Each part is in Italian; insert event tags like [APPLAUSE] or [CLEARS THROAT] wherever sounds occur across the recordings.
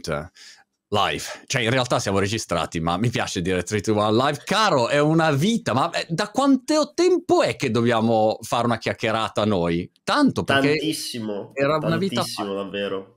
Tournament live. Cioè, in realtà siamo registrati, ma mi piace dire 3 to 1 live. Caro, è una vita, ma eh, da quanto tempo è che dobbiamo fare una chiacchierata noi? Tanto, perché tantissimo, era una vita davvero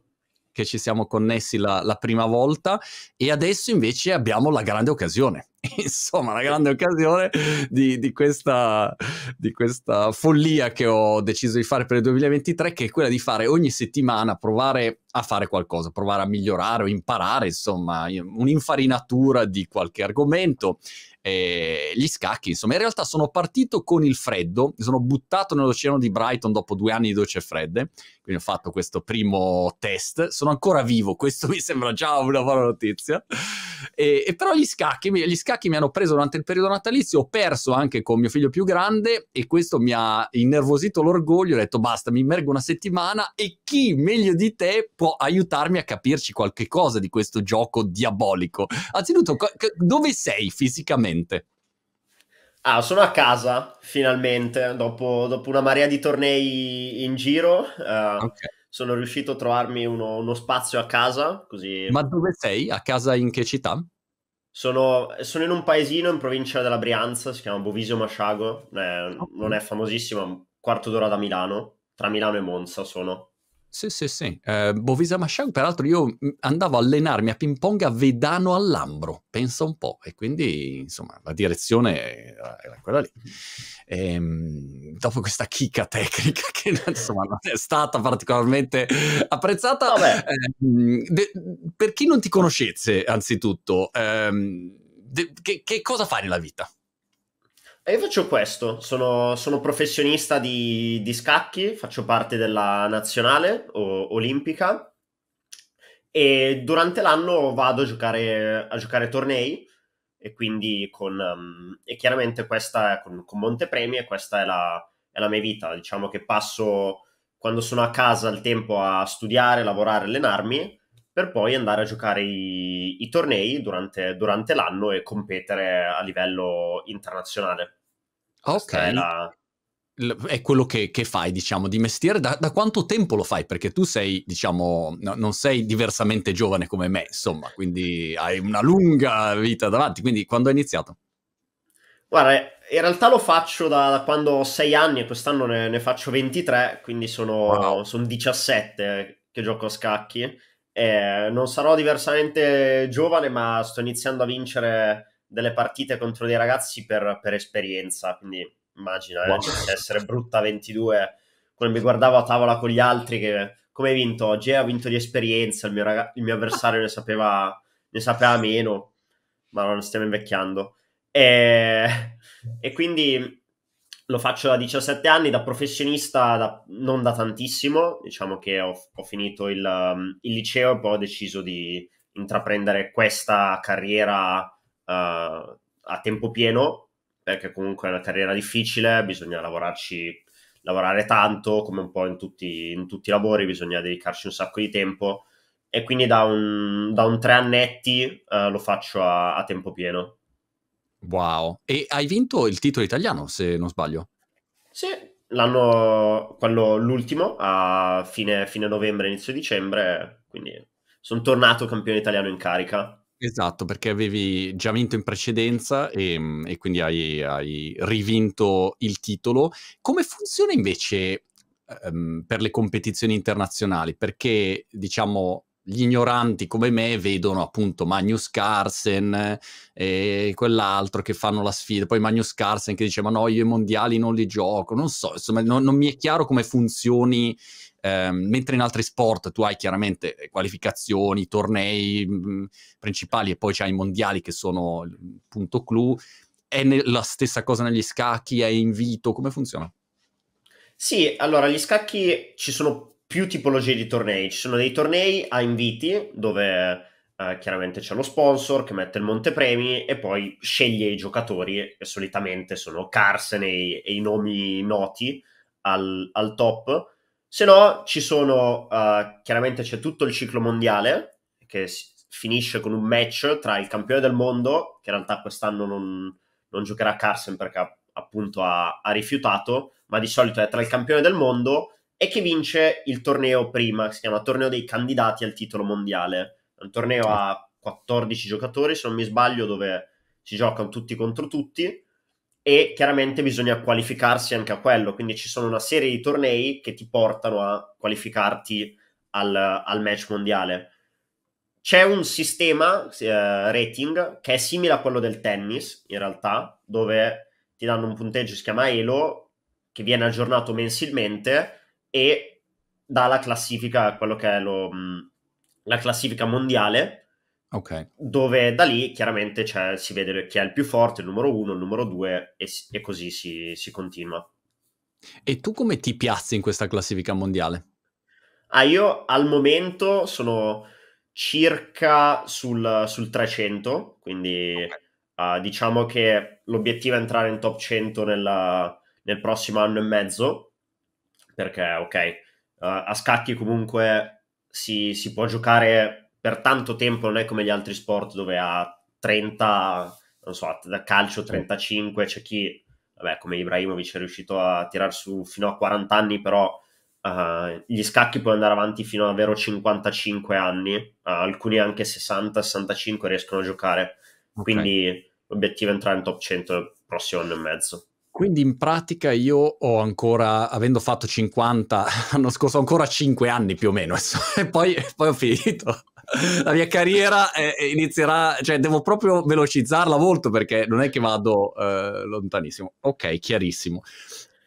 che ci siamo connessi la, la, prima volta e adesso invece abbiamo la grande occasione. [LAUGHS] Insomma, la grande occasione di, di, questa, di questa follia che ho deciso di fare per il 2023, che è quella di fare ogni settimana, provare a fare qualcosa, provare a migliorare o imparare, insomma, un'infarinatura di qualche argomento eh, gli scacchi. Insomma, in realtà sono partito con il freddo, mi sono buttato nell'oceano di Brighton dopo due anni di docce fredde, quindi ho fatto questo primo test. Sono ancora vivo, questo [LAUGHS] mi sembra già una buona notizia. E, e però gli scacchi, gli scacchi mi hanno preso durante il periodo natalizio, ho perso anche con mio figlio più grande e questo mi ha innervosito l'orgoglio. Ho detto basta, mi immergo una settimana e chi meglio di te può aiutarmi a capirci qualche cosa di questo gioco diabolico. Anzitutto, dove sei fisicamente? Finalmente? Ah, sono a casa, finalmente, dopo, dopo una marea di tornei in giro. Uh, okay. Sono riuscito a trovarmi uno, uno, spazio a casa, così... Ma dove sei? A casa in che città? Sono, sono in un paesino in provincia della Brianza, si chiama Bovisio Masciago, eh, non è famosissimo, un quarto d'ora da Milano, tra Milano e Monza sono. Sì, sì, sì. Eh, Bovisa Masciau, peraltro io andavo a allenarmi a ping pong a Vedano all'Ambro, pensa un po', e quindi insomma la direzione era, era quella lì. E, ehm, dopo questa chicca tecnica [LAUGHS] che insomma non è stata particolarmente apprezzata, eh, de, per chi non ti conoscesse anzitutto, ehm, de, che, che cosa fai nella vita? E io faccio questo, sono, sono professionista di, di, scacchi, faccio parte della nazionale o, olimpica e durante l'anno vado a giocare, a giocare tornei e quindi con... Um, e chiaramente questa è con, con Montepremi e questa è la, è la mia vita, diciamo che passo quando sono a casa il tempo a studiare, lavorare, allenarmi per poi andare a giocare i, i tornei durante, durante, l'anno e competere a livello internazionale. Ok. È, la... è quello che, che, fai, diciamo, di mestiere. Da, da, quanto tempo lo fai? Perché tu sei, diciamo, no, non sei diversamente giovane come me, insomma, quindi hai una lunga vita davanti. Quindi quando hai iniziato? Guarda, in realtà lo faccio da, da quando ho 6 anni e quest'anno ne, ne faccio 23, quindi sono, wow. sono 17 che gioco a scacchi. E non sarò diversamente giovane, ma sto iniziando a vincere delle partite contro dei ragazzi per, per esperienza, quindi immagina wow. eh, essere brutta 22, come mi guardavo a tavola con gli altri che come hai vinto oggi? Eh, ho vinto di esperienza, il mio, rag- il mio avversario ne sapeva, ne sapeva meno, ma non stiamo invecchiando. E, e, quindi lo faccio da 17 anni, da professionista da, non da tantissimo, diciamo che ho, ho finito il, il, liceo e poi ho deciso di intraprendere questa carriera a tempo pieno, perché comunque è una carriera difficile, bisogna lavorarci, lavorare tanto, come un po' in tutti, in tutti i lavori, bisogna dedicarci un sacco di tempo. E quindi da un, da un tre annetti uh, lo faccio a, a tempo pieno. Wow, e hai vinto il titolo italiano, se non sbaglio? Sì, l'anno, quello, l'ultimo, a fine, fine novembre, inizio dicembre, quindi sono tornato campione italiano in carica. Esatto, perché avevi già vinto in precedenza e, e quindi hai, hai, rivinto il titolo. Come funziona invece um, per le competizioni internazionali? Perché, diciamo, gli ignoranti come me vedono appunto Magnus Carlsen e quell'altro che fanno la sfida, poi Magnus Carlsen che dice ma no io i mondiali non li gioco, non so, insomma non, non mi è chiaro come funzioni eh, mentre in altri sport tu hai chiaramente qualificazioni, tornei mh, mm, principali e poi c'hai i mondiali che sono il punto clou, è ne- la stessa cosa negli scacchi, è invito, come funziona? Sì, allora gli scacchi ci sono più tipologie di tornei, ci sono dei tornei a inviti dove eh, chiaramente c'è lo sponsor che mette il montepremi e poi sceglie i giocatori che solitamente sono Carsen e, e i nomi noti al, al top se no, ci sono, uh, chiaramente c'è tutto il ciclo mondiale, che finisce con un match tra il campione del mondo, che in realtà quest'anno non, non giocherà Carson perché appunto ha, ha, rifiutato, ma di solito è tra il campione del mondo e che vince il torneo prima, che si chiama torneo dei candidati al titolo mondiale. un torneo a 14 giocatori, se non mi sbaglio, dove si giocano tutti contro tutti e chiaramente bisogna qualificarsi anche a quello, quindi ci sono una serie di tornei che ti portano a qualificarti al, al match mondiale. C'è un sistema eh, rating che è simile a quello del tennis, in realtà, dove ti danno un punteggio si chiama Elo, che viene aggiornato mensilmente e dà la classifica, quello che è lo, la classifica mondiale, Okay. Dove da lì chiaramente si vede chi è il più forte, il numero uno, il numero due e, e così si, si, continua. E tu come ti piazzi in questa classifica mondiale? Ah, io al momento sono circa sul, sul 300, quindi okay. uh, diciamo che l'obiettivo è entrare in top 100 nella, nel prossimo anno e mezzo, perché ok, uh, a scacchi comunque si, si può giocare per tanto tempo non è come gli altri sport dove ha 30, non so, da calcio 35, c'è chi, vabbè, come Ibrahimovic è riuscito a tirare su fino a 40 anni, però uh, gli scacchi puoi andare avanti fino a davvero 55 anni, uh, alcuni anche 60-65 riescono a giocare, okay. quindi l'obiettivo è entrare in top 100 il prossimo anno e mezzo. Quindi in pratica io ho ancora, avendo fatto 50 [LAUGHS] l'anno scorso, ancora 5 anni più o meno, [LAUGHS] e poi, poi ho finito [LAUGHS] la mia carriera eh, inizierà, cioè devo proprio velocizzarla molto perché non è che vado eh, lontanissimo. Ok, chiarissimo.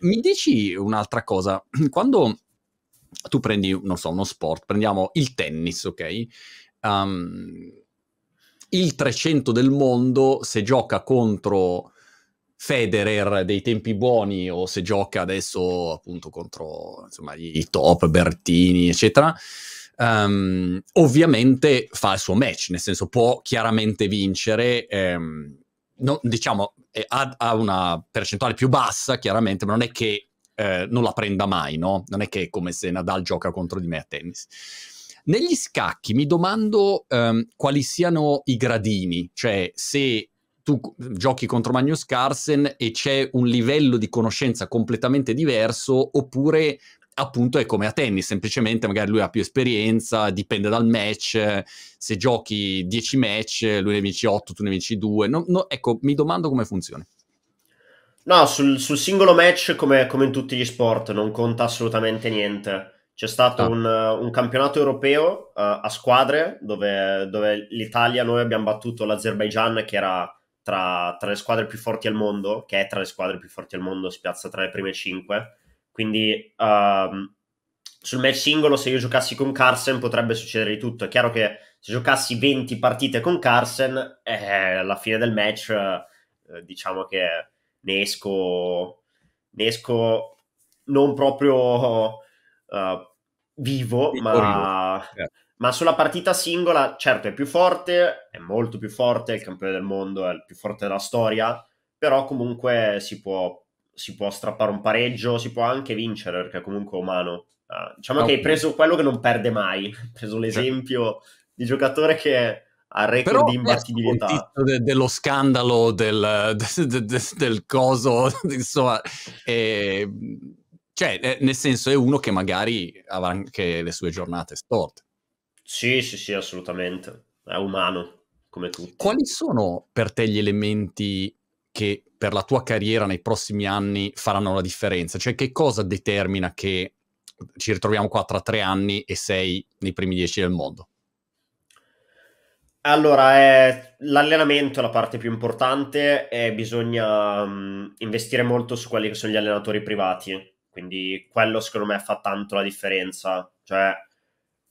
Mi dici un'altra cosa, [CLEARS THROAT] quando tu prendi, non so, uno sport, prendiamo il tennis, ok? Um, il 300 del mondo, se gioca contro Federer dei tempi buoni o se gioca adesso appunto contro insomma, i top, Bertini, eccetera, um, ovviamente fa il suo match, nel senso può chiaramente vincere, um, no, diciamo ha, ha, una percentuale più bassa chiaramente, ma non è che eh, non la prenda mai, no? Non è che è come se Nadal gioca contro di me a tennis. Negli scacchi mi domando um, quali siano i gradini, cioè se tu giochi contro Magnus Carlsen e c'è un livello di conoscenza completamente diverso oppure appunto è come a tennis, semplicemente magari lui ha più esperienza, dipende dal match, se giochi 10 match, lui ne vinci 8, tu ne vinci 2, no, no, ecco, mi domando come funziona. No, sul, sul singolo match, come, come, in tutti gli sport, non conta assolutamente niente. C'è stato ah. un, un, campionato europeo uh, a squadre dove, dove, l'Italia, noi abbiamo battuto l'Azerbaijan che era tra, tra, le squadre più forti al mondo, che è tra le squadre più forti al mondo, si piazza tra le prime 5 quindi um, sul match singolo, se io giocassi con Carsen, potrebbe succedere di tutto. È chiaro che se giocassi 20 partite con Carsen, eh, alla fine del match, eh, diciamo che ne esco, ne esco non proprio uh, vivo, ma, ma, sulla partita singola, certo, è più forte, è molto più forte, è il campione del mondo, è il più forte della storia, però comunque si può si può strappare un pareggio, si può anche vincere perché comunque è umano. Uh, diciamo okay. che hai preso quello che non perde mai, [LAUGHS] hai preso l'esempio di giocatore che ha record Però di imbattibilità. De- dello scandalo del, [LAUGHS] de- de- del coso, [LAUGHS] insomma, e, cioè, eh, nel senso è uno che magari avrà anche le sue giornate storte. Sì, sì, sì, assolutamente. È umano, come tutti. Quali sono per te gli elementi che per la tua carriera nei prossimi anni faranno la differenza? Cioè che cosa determina che ci ritroviamo qua tra tre anni e sei nei primi dieci del mondo? Allora, è l'allenamento è la parte più importante e bisogna um, investire molto su quelli che sono gli allenatori privati. Quindi quello secondo me fa tanto la differenza. Cioè,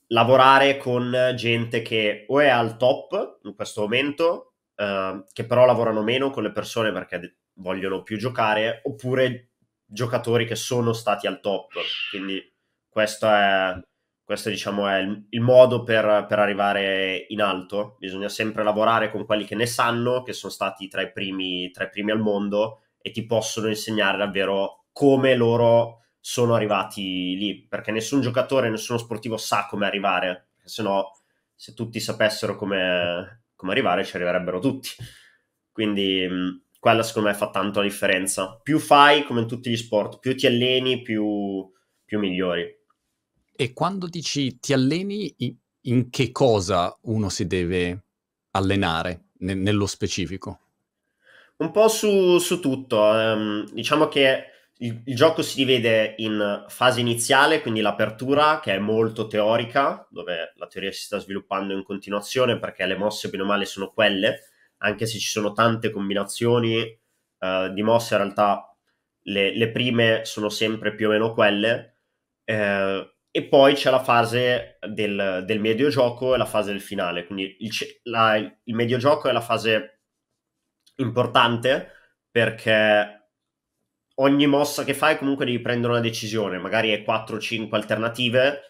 lavorare con gente che o è al top in questo momento, uh, che però lavorano meno con le persone perché vogliono più giocare, oppure giocatori che sono stati al top. Quindi questo è, questo, diciamo, è il, il modo per, per, arrivare in alto. Bisogna sempre lavorare con quelli che ne sanno, che sono stati tra i primi, tra i primi al mondo e ti possono insegnare davvero come loro sono arrivati lì. Perché nessun giocatore, nessuno sportivo sa come arrivare. Se no, se tutti sapessero come, come arrivare, ci arriverebbero tutti. Quindi quella secondo me fa tanto la differenza. Più fai, come in tutti gli sport, più ti alleni, più, più migliori. E quando dici ti alleni, in che cosa uno si deve allenare ne- nello specifico? Un po' su, su tutto. Um, diciamo che il, il, gioco si divide in fase iniziale, quindi l'apertura, che è molto teorica, dove la teoria si sta sviluppando in continuazione perché le mosse, bene o male, sono quelle, anche se ci sono tante combinazioni uh, di mosse, in realtà le, le, prime sono sempre più o meno quelle. Uh, e poi c'è la fase del, del mediogioco e la fase del finale. Quindi il, la, il mediogioco è la fase importante perché ogni mossa che fai comunque devi prendere una decisione, magari hai 4-5 alternative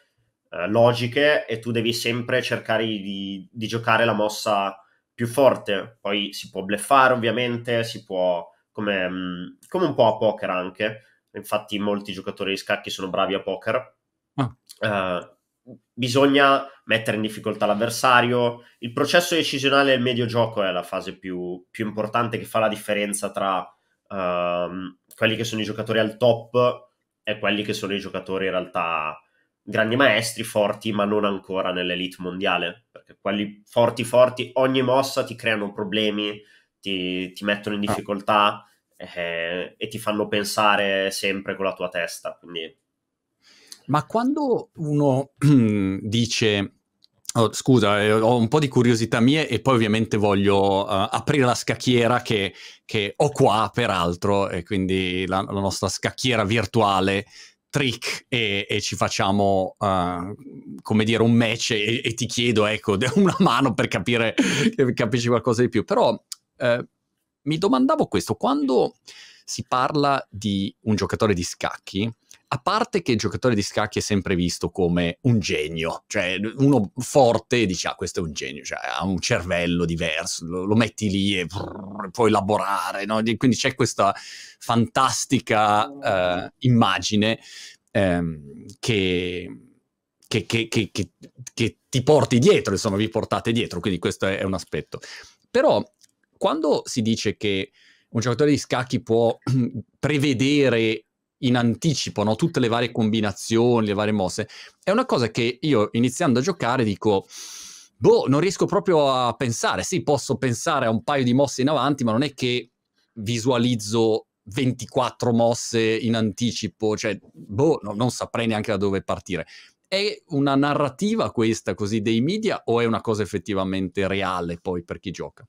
eh, logiche e tu devi sempre cercare di, di, giocare la mossa più forte. Poi si può bleffare ovviamente, si può come, mm, come un po' a poker anche. Infatti molti giocatori di scacchi sono bravi a poker. Ah. Uh, bisogna mettere in difficoltà l'avversario. Il processo decisionale del medio gioco è la fase più, più importante che fa la differenza tra uh, quelli che sono i giocatori al top e quelli che sono i giocatori in realtà grandi maestri, forti, ma non ancora nell'elite mondiale. Perché quelli forti, forti, ogni mossa ti creano problemi, ti, ti mettono in ah. difficoltà eh, e ti fanno pensare sempre con la tua testa. Quindi ma quando uno [CLEARS THROAT] dice Oh, scusa, eh, ho un po' di curiosità mie e poi ovviamente voglio uh, aprire la scacchiera che, che, ho qua, peraltro, e quindi la, la nostra scacchiera virtuale trick e, e ci facciamo, uh, come dire, un match e, e, ti chiedo, ecco, [LAUGHS] una mano per capire, capisci qualcosa di più. Però uh, mi domandavo questo, quando si parla di un giocatore di scacchi, a parte che il giocatore di scacchi è sempre visto come un genio, cioè uno forte dice ah questo è un genio, cioè ha un cervello diverso, lo, lo metti lì e brrr, puoi elaborare, no? quindi c'è questa fantastica uh, immagine um, che, che, che, che, ti porti dietro, insomma vi portate dietro, quindi questo è, è un aspetto. Però quando si dice che un giocatore di scacchi può [CLEARS THROAT] prevedere in anticipo no? tutte le varie combinazioni, le varie mosse. È una cosa che io iniziando a giocare dico, boh, non riesco proprio a pensare. Sì, posso pensare a un paio di mosse in avanti, ma non è che visualizzo 24 mosse in anticipo, cioè, boh, no, non saprei neanche da dove partire. È una narrativa questa così dei media o è una cosa effettivamente reale poi per chi gioca?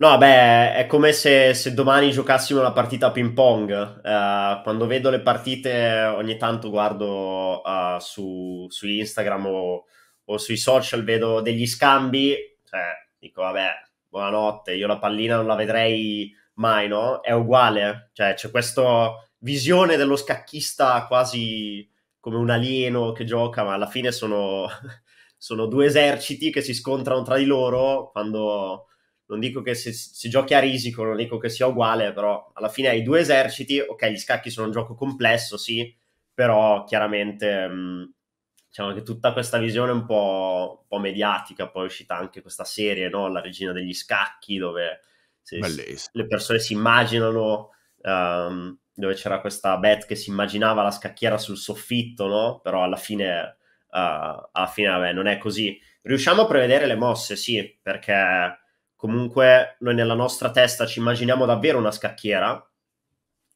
No, beh, è come se, se domani giocassimo una partita a ping pong. Uh, quando vedo le partite, ogni tanto guardo uh, su, su, Instagram o, o, sui social, vedo degli scambi. Cioè, dico, vabbè, buonanotte, io la pallina non la vedrei mai, no? È uguale. Cioè, c'è questa visione dello scacchista quasi come un alieno che gioca, ma alla fine sono, [LAUGHS] sono due eserciti che si scontrano tra di loro quando non dico che se, se, giochi a risico, non dico che sia uguale, però alla fine hai due eserciti, ok, gli scacchi sono un gioco complesso, sì, però chiaramente mh, mm, diciamo che tutta questa visione un po', un po', mediatica, poi è uscita anche questa serie, no? La regina degli scacchi, dove se, le persone si immaginano, um, dove c'era questa Beth che si immaginava la scacchiera sul soffitto, no? Però alla fine, uh, alla fine vabbè, non è così. Riusciamo a prevedere le mosse, sì, perché comunque noi nella nostra testa ci immaginiamo davvero una scacchiera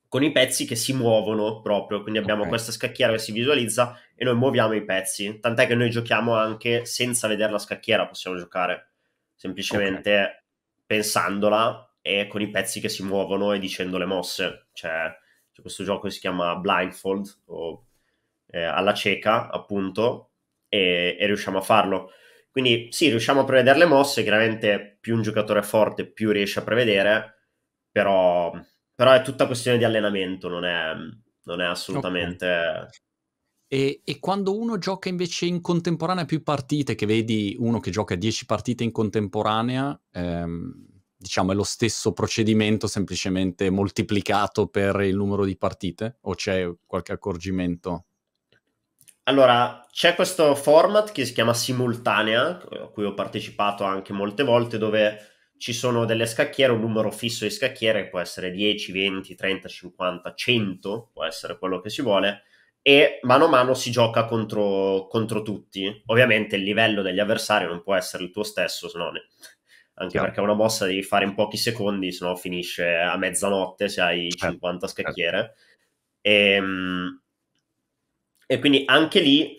con i pezzi che si muovono proprio, quindi abbiamo okay. questa scacchiera che si visualizza e noi muoviamo i pezzi, tant'è che noi giochiamo anche senza vedere la scacchiera, possiamo giocare semplicemente okay. pensandola e con i pezzi che si muovono e dicendo le mosse. C'è, c'è questo gioco che si chiama Blindfold o eh, alla cieca, appunto, e, e riusciamo a farlo. Quindi sì, riusciamo a prevedere le mosse, chiaramente più un giocatore è forte più riesce a prevedere, però, però è tutta questione di allenamento, non è, non è assolutamente... Okay. E, e, quando uno gioca invece in contemporanea più partite, che vedi uno che gioca 10 partite in contemporanea, ehm, diciamo è lo stesso procedimento semplicemente moltiplicato per il numero di partite? O c'è qualche accorgimento? Allora, c'è questo format che si chiama Simultanea, a cui ho partecipato anche molte volte, dove ci sono delle scacchiere, un numero fisso di scacchiere, può essere 10, 20, 30, 50, 100, può essere quello che si vuole, e mano a mano si gioca contro, contro tutti. Ovviamente il livello degli avversari non può essere il tuo stesso, se no ne... anche Chiaro. perché una mossa devi fare in pochi secondi, se no finisce a mezzanotte se hai 50 certo. scacchiere. E, ehm, e quindi anche lì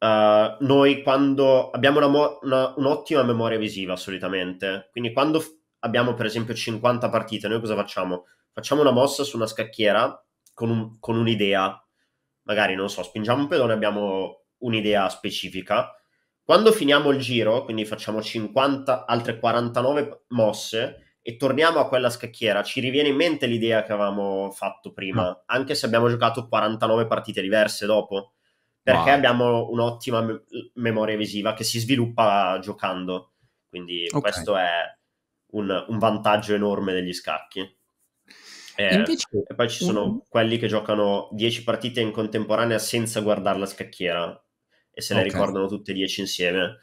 uh, noi quando abbiamo una mo- una, un'ottima memoria visiva solitamente, quindi quando f- abbiamo per esempio 50 partite, noi cosa facciamo? Facciamo una mossa su una scacchiera con, un, con un'idea, magari non so, spingiamo un pedone, abbiamo un'idea specifica. Quando finiamo il giro, quindi facciamo 50, altre 49 mosse e torniamo a quella scacchiera, ci riviene in mente l'idea che avevamo fatto prima, mm. anche se abbiamo giocato 49 partite diverse dopo perché wow. abbiamo un'ottima me- memoria visiva che si sviluppa giocando. Quindi okay. questo è un, un, vantaggio enorme degli scacchi. Eh, Invece... E poi ci sono mm. quelli che giocano 10 partite in contemporanea senza guardare la scacchiera e se okay. le ricordano tutte e 10 insieme.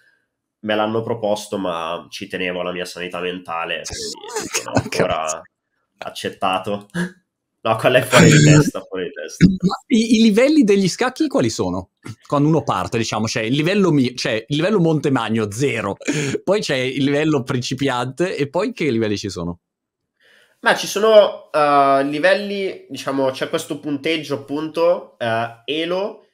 Me l'hanno proposto, ma ci tenevo alla mia sanità mentale, quindi [LAUGHS] non ho ancora accettato. [LAUGHS] No, quella è fuori di testa, fuori di testa. [LAUGHS] I, I, livelli degli scacchi quali sono? Quando uno parte, diciamo, c'è il livello, mi- cioè, il livello Montemagno, zero. Poi c'è il livello principiante e poi che livelli ci sono? Ma ci sono uh, livelli, diciamo, c'è questo punteggio appunto uh, Elo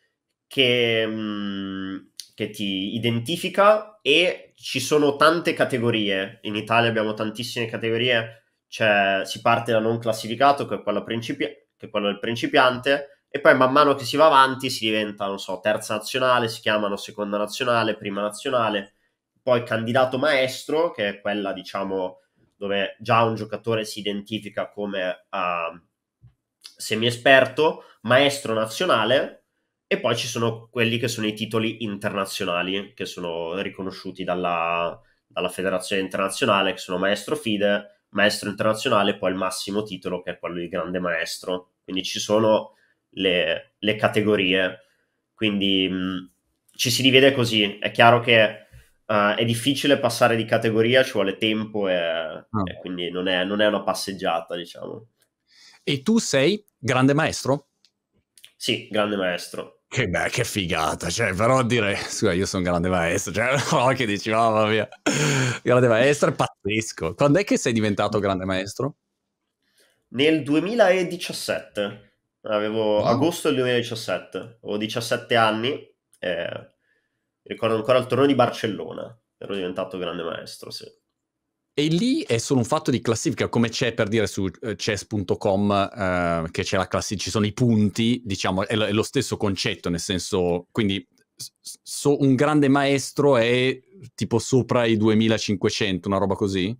che, um, che ti identifica e ci sono tante categorie. In Italia abbiamo tantissime categorie cioè, si parte da non classificato, che è, quello principi- che è quello del principiante, e poi man mano che si va avanti si diventa, non so, terza nazionale, si chiamano seconda nazionale, prima nazionale, poi candidato maestro, che è quella, diciamo, dove già un giocatore si identifica come uh, semi-esperto, maestro nazionale, e poi ci sono quelli che sono i titoli internazionali, che sono riconosciuti dalla, dalla federazione internazionale, che sono maestro FIDE, maestro internazionale, poi il massimo titolo che è quello di grande maestro. Quindi ci sono le, le categorie, quindi mh, ci si divide così. È chiaro che uh, è difficile passare di categoria, ci vuole tempo e, ah. e quindi non è, non è una passeggiata, diciamo. E tu sei grande maestro? Sì, grande maestro. Che, beh, che figata, cioè, però dire, scusa, io sono un grande maestro, cioè, [LAUGHS] no, che dici, mamma mia, grande maestro è pazzesco. Quando è che sei diventato grande maestro? Nel 2017, avevo oh. agosto del 2017, ho 17 anni, e ricordo ancora il torneo di Barcellona, ero diventato grande maestro, sì. E lì è solo un fatto di classifica, come c'è per dire su uh, chess.com, uh, che c'è la classifica, ci sono i punti, diciamo, è, l- è, lo stesso concetto, nel senso, quindi so, un grande maestro è tipo sopra i 2500, una roba così?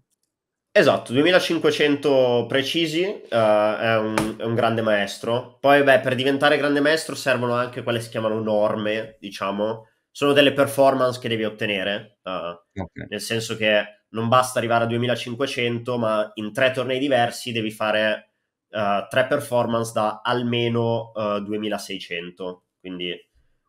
Esatto, 2500 precisi, uh, è, un, è, un, grande maestro. Poi, beh, per diventare grande maestro servono anche quelle che si chiamano norme, diciamo. Sono delle performance che devi ottenere, uh, okay. nel senso che non basta arrivare a 2500, ma in tre tornei diversi devi fare uh, tre performance da almeno uh, 2600, quindi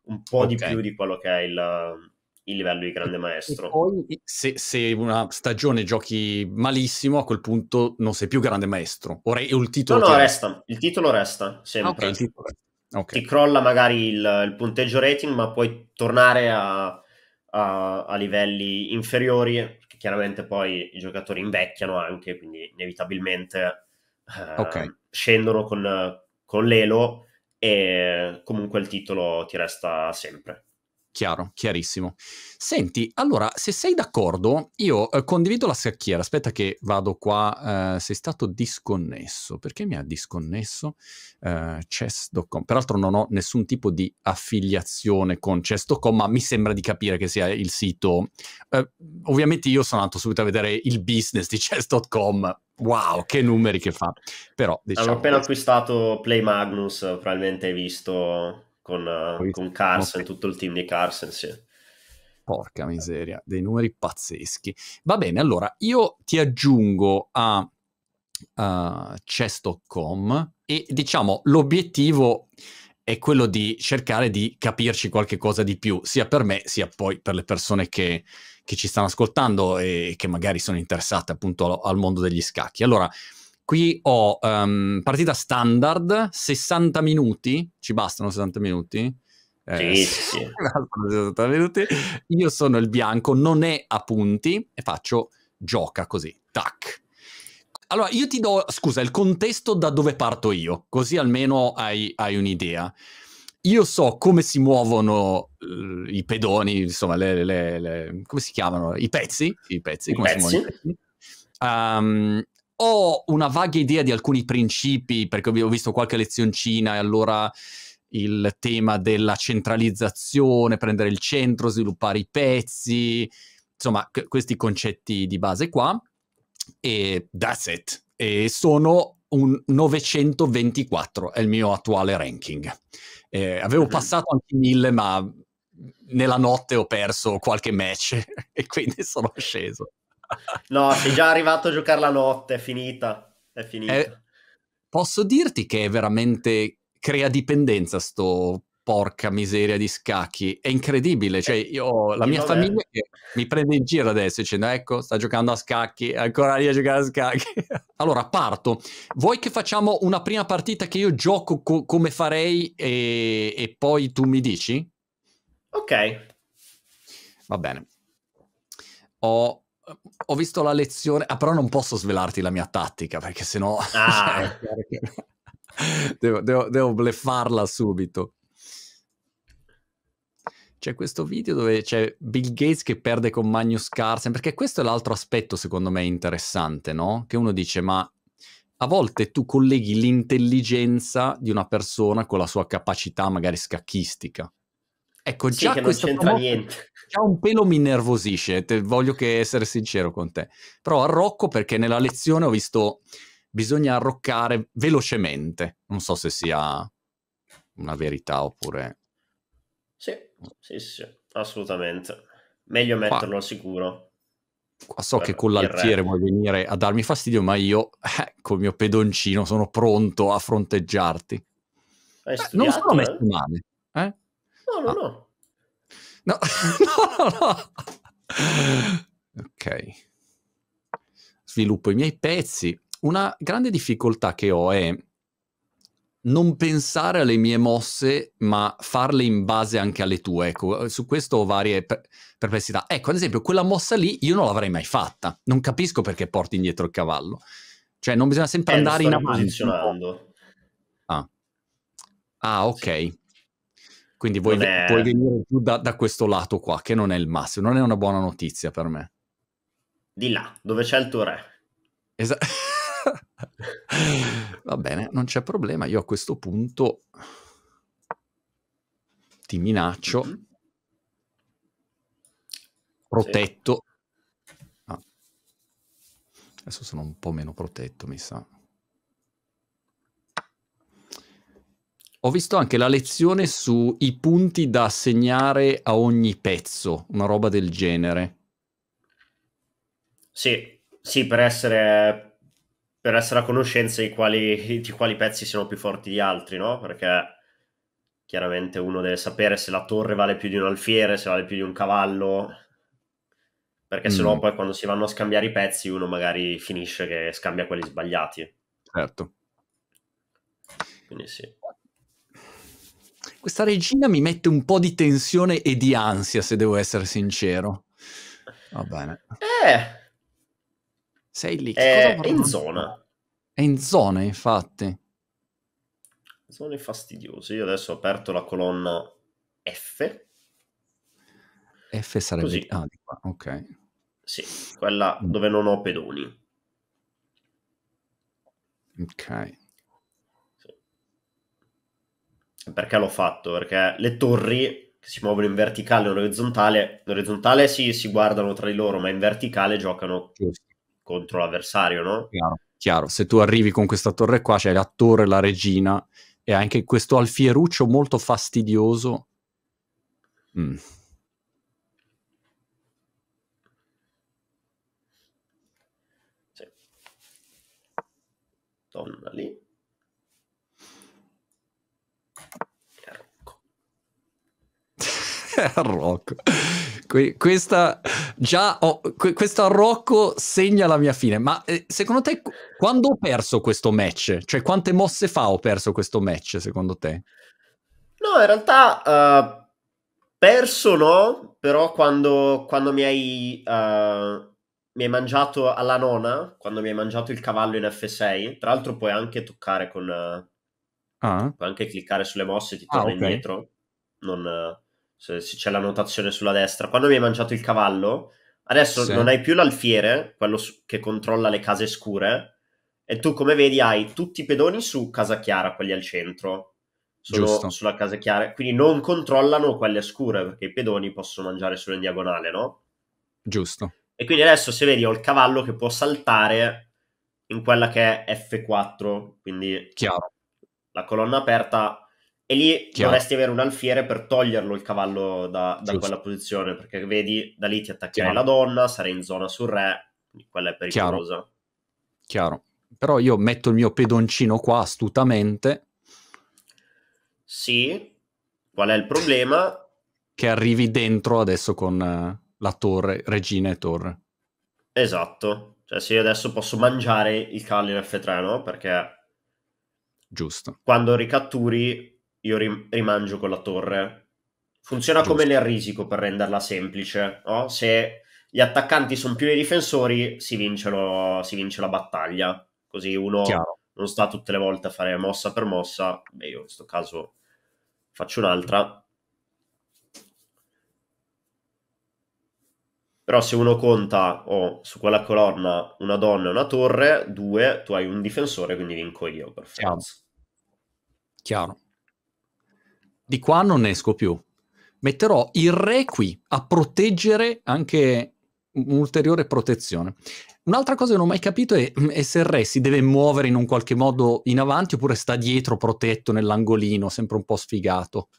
un po' okay. di più di quello che è il, il livello di grande maestro. E poi se, se, una stagione giochi malissimo, a quel punto non sei più grande maestro. Ora il titolo. No, no, resta. Il titolo resta sempre. Okay, titolo resta. Okay. Ti crolla magari il, il, punteggio rating, ma puoi tornare a, a, a livelli inferiori chiaramente poi i giocatori invecchiano anche, quindi inevitabilmente eh, okay. scendono con, con l'elo e comunque il titolo ti resta sempre. Chiaro, chiarissimo. Senti, allora, se sei d'accordo, io eh, condivido la scacchiera. Aspetta che vado qua. Eh, sei stato disconnesso. Perché mi ha disconnesso? Eh, chess.com. Peraltro non ho nessun tipo di affiliazione con chess.com, ma mi sembra di capire che sia il sito. Eh, ovviamente io sono andato subito a vedere il business di chess.com. Wow, che numeri che fa. Però, diciamo, Hanno appena acquistato Play Magnus, probabilmente hai visto con, uh, con Carson, tutto il team di Carson, sì. Porca miseria, dei numeri pazzeschi. Va bene, allora io ti aggiungo a uh, chess.com e diciamo l'obiettivo è quello di cercare di capirci qualche cosa di più, sia per me sia poi per le persone che, che ci stanno ascoltando e che magari sono interessate appunto al, al mondo degli scacchi. Allora, qui ho um, partita standard, 60 minuti, ci bastano 60 minuti? Eh, sì, sì. 60 [LAUGHS] minuti. Io sono il bianco, non è a punti e faccio gioca così, tac. Allora, io ti do, scusa, il contesto da dove parto io, così almeno hai, hai un'idea. Io so come si muovono uh, i pedoni, insomma, le, le, le, come si chiamano? I pezzi? I pezzi, I come pezzi. si muovono i pezzi? Um, ho una vaga idea di alcuni principi, perché ho visto qualche lezioncina e allora il tema della centralizzazione, prendere il centro, sviluppare i pezzi, insomma, c- questi concetti di base qua. E that's it. E sono un 924, è il mio attuale ranking. Eh, avevo Mhm. passato anche 1000, ma nella notte ho perso qualche match [LAUGHS] e quindi sono sceso. No, sei già arrivato a giocare la notte, è finita. È finita. Eh, Posso dirti che è veramente crea dipendenza sto porca miseria di scacchi. È incredibile, cioè io la mia famiglia mi prende in giro adesso dicendo ecco, sta giocando a scacchi, ancora lì a giocare a scacchi. [LAUGHS] allora, parto. Vuoi che facciamo una prima partita che io gioco co- come farei e, e poi tu mi dici? Ok. Va bene. Ho, ho visto la lezione, ah, però non posso svelarti la mia tattica perché sennò Ah. è chiaro che- devo, devo, devo bleffarla subito. C'è questo video dove c'è Bill Gates che perde con Magnus Carlsen, perché questo è l'altro aspetto secondo me interessante, no? Che uno dice, ma a volte tu colleghi l'intelligenza di una persona con la sua capacità magari scacchistica. Ecco, Sì, già che non c'entra famoso- niente. già un pelo mi innervosisce, te- voglio che essere sincero con te. Però arrocco perché nella lezione ho visto bisogna arroccare velocemente. Non so se sia una verità oppure... Sì, sì, sì, assolutamente. Meglio metterlo al sicuro. Qua so che con il l'alfiere re. vuoi venire a darmi fastidio, ma io eh, col mio pedoncino sono pronto a fronteggiarti. Eh, non sono eh? messo male. Eh? No, no, Ah. no. No, [LAUGHS] no, [LAUGHS] no. Ok. Sviluppo i miei pezzi. Una grande difficoltà che ho è non pensare alle mie mosse, ma farle in base anche alle tue. Ecco, su questo ho varie per- perplessità. Ecco, ad esempio, quella mossa lì io non l'avrei mai fatta. Non capisco perché porti indietro il cavallo. Cioè, non bisogna sempre Eh, andare in avanti. Ah. Ah, ok. Quindi vuoi, è- vuoi venire giù da, da questo lato qua, che non è il massimo, non è una buona notizia per me. Di là, dove c'è il tuo re. Esa- [LAUGHS] Va bene, non c'è problema. Io a questo punto ti minaccio, Mhm. protetto. Ah. Adesso sono un po' meno protetto, mi sa. Ho visto anche la lezione sui punti da assegnare a ogni pezzo, una roba del genere. Sì, sì, per essere, per essere a conoscenza di quali, di quali pezzi siano più forti di altri, no? Perché chiaramente uno deve sapere se la torre vale più di un alfiere, se vale più di un cavallo, perché Mm. sennò poi quando si vanno a scambiare i pezzi uno magari finisce che scambia quelli sbagliati. Certo. Quindi sì. Questa regina mi mette un po' di tensione e di ansia, se devo essere sincero. Va bene. Eh, Sei lì. è, cosa è in zona. È in zona, infatti. Zone fastidiose. Io adesso ho aperto la colonna F. F sarebbe... Così. Ah, di qua, ok. Sì, quella dove non ho pedoni. Ok. Perché l'ho fatto? Perché le torri che si muovono in verticale e in orizzontale, in orizzontale sì, si guardano tra di loro, ma in verticale giocano Giusto. contro l'avversario, no? Chiaro. Chiaro. Se tu arrivi con questa torre qua, c'è la torre, la regina, e anche questo alfieruccio molto fastidioso. Mm. Sì. Donna lì. [LAUGHS] Rocco. Rocco. questa già oh, questo arrocco segna la mia fine. Ma eh, secondo te quando ho perso questo match? Cioè quante mosse fa ho perso questo match secondo te? No, in realtà uh, perso no, però quando, quando mi hai uh, mi hai mangiato alla nona, quando mi hai mangiato il cavallo in F6, tra l'altro puoi anche toccare con... Ah. Puoi anche cliccare sulle mosse e ti torna ah, okay. indietro. Non, se, se, c'è la notazione sulla destra. Quando mi hai mangiato il cavallo, adesso sì. non hai più l'alfiere, quello che controlla le case scure, e tu come vedi hai tutti i pedoni su casa chiara, quelli al centro. Sono Giusto. sulla casa chiara, quindi non controllano quelle scure, perché i pedoni possono mangiare solo in diagonale, no? Giusto. E quindi adesso se vedi ho il cavallo che può saltare in quella che è F4, quindi Chiaro. la colonna aperta e lì Chiaro. dovresti avere un alfiere per toglierlo il cavallo da, da quella posizione, perché vedi, da lì ti attaccherai la donna, sarai in zona sul re, quella è pericolosa. Chiaro. Chiaro. Però io metto il mio pedoncino qua astutamente. Sì, qual è il problema? Che arrivi dentro adesso con uh, la torre, regina e torre. Esatto. Cioè, se io adesso posso mangiare il cavallo in F3, no? Perché... Giusto. Quando ricatturi, io rim- rimangio con la torre. Funziona Giusto. come nel risico per renderla semplice, no? Se gli attaccanti sono più dei difensori, si vince, lo, si vince la battaglia. Così uno Chiaro. non sta tutte le volte a fare mossa per mossa. Beh, io in questo caso faccio un'altra. Però se uno conta oh, su quella colonna una donna e una torre, due, tu hai un difensore, quindi vinco io per forza. Chiaro. Di qua non ne esco più. Metterò il re qui a proteggere anche un'ulteriore protezione. Un'altra cosa che non ho mai capito è, è, se il re si deve muovere in un qualche modo in avanti oppure sta dietro protetto nell'angolino, sempre un po' sfigato.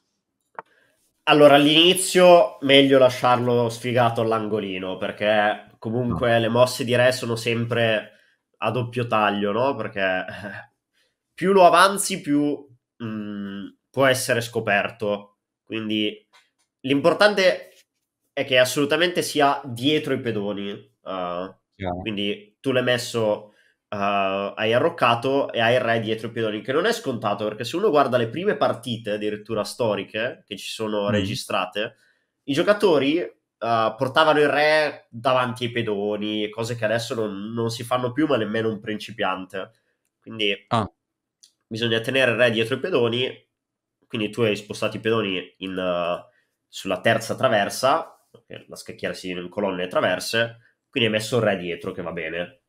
Allora, all'inizio meglio lasciarlo sfigato all'angolino, perché comunque no. le mosse di re sono sempre a doppio taglio, no? Perché [LAUGHS] più lo avanzi, più mh, mm, può essere scoperto. Quindi l'importante è che assolutamente sia dietro i pedoni. Uh, quindi tu l'hai messo uh, hai arroccato e hai il re dietro i pedoni, che non è scontato perché se uno guarda le prime partite addirittura storiche che ci sono mm. registrate, i giocatori uh, portavano il re davanti ai pedoni, cose che adesso non, non si fanno più, ma nemmeno un principiante. Quindi ah. bisogna tenere il re dietro i pedoni. Quindi tu hai spostato i pedoni in, uh, sulla terza traversa, la scacchiera si divide in colonne e traverse, quindi hai messo il re dietro che va bene.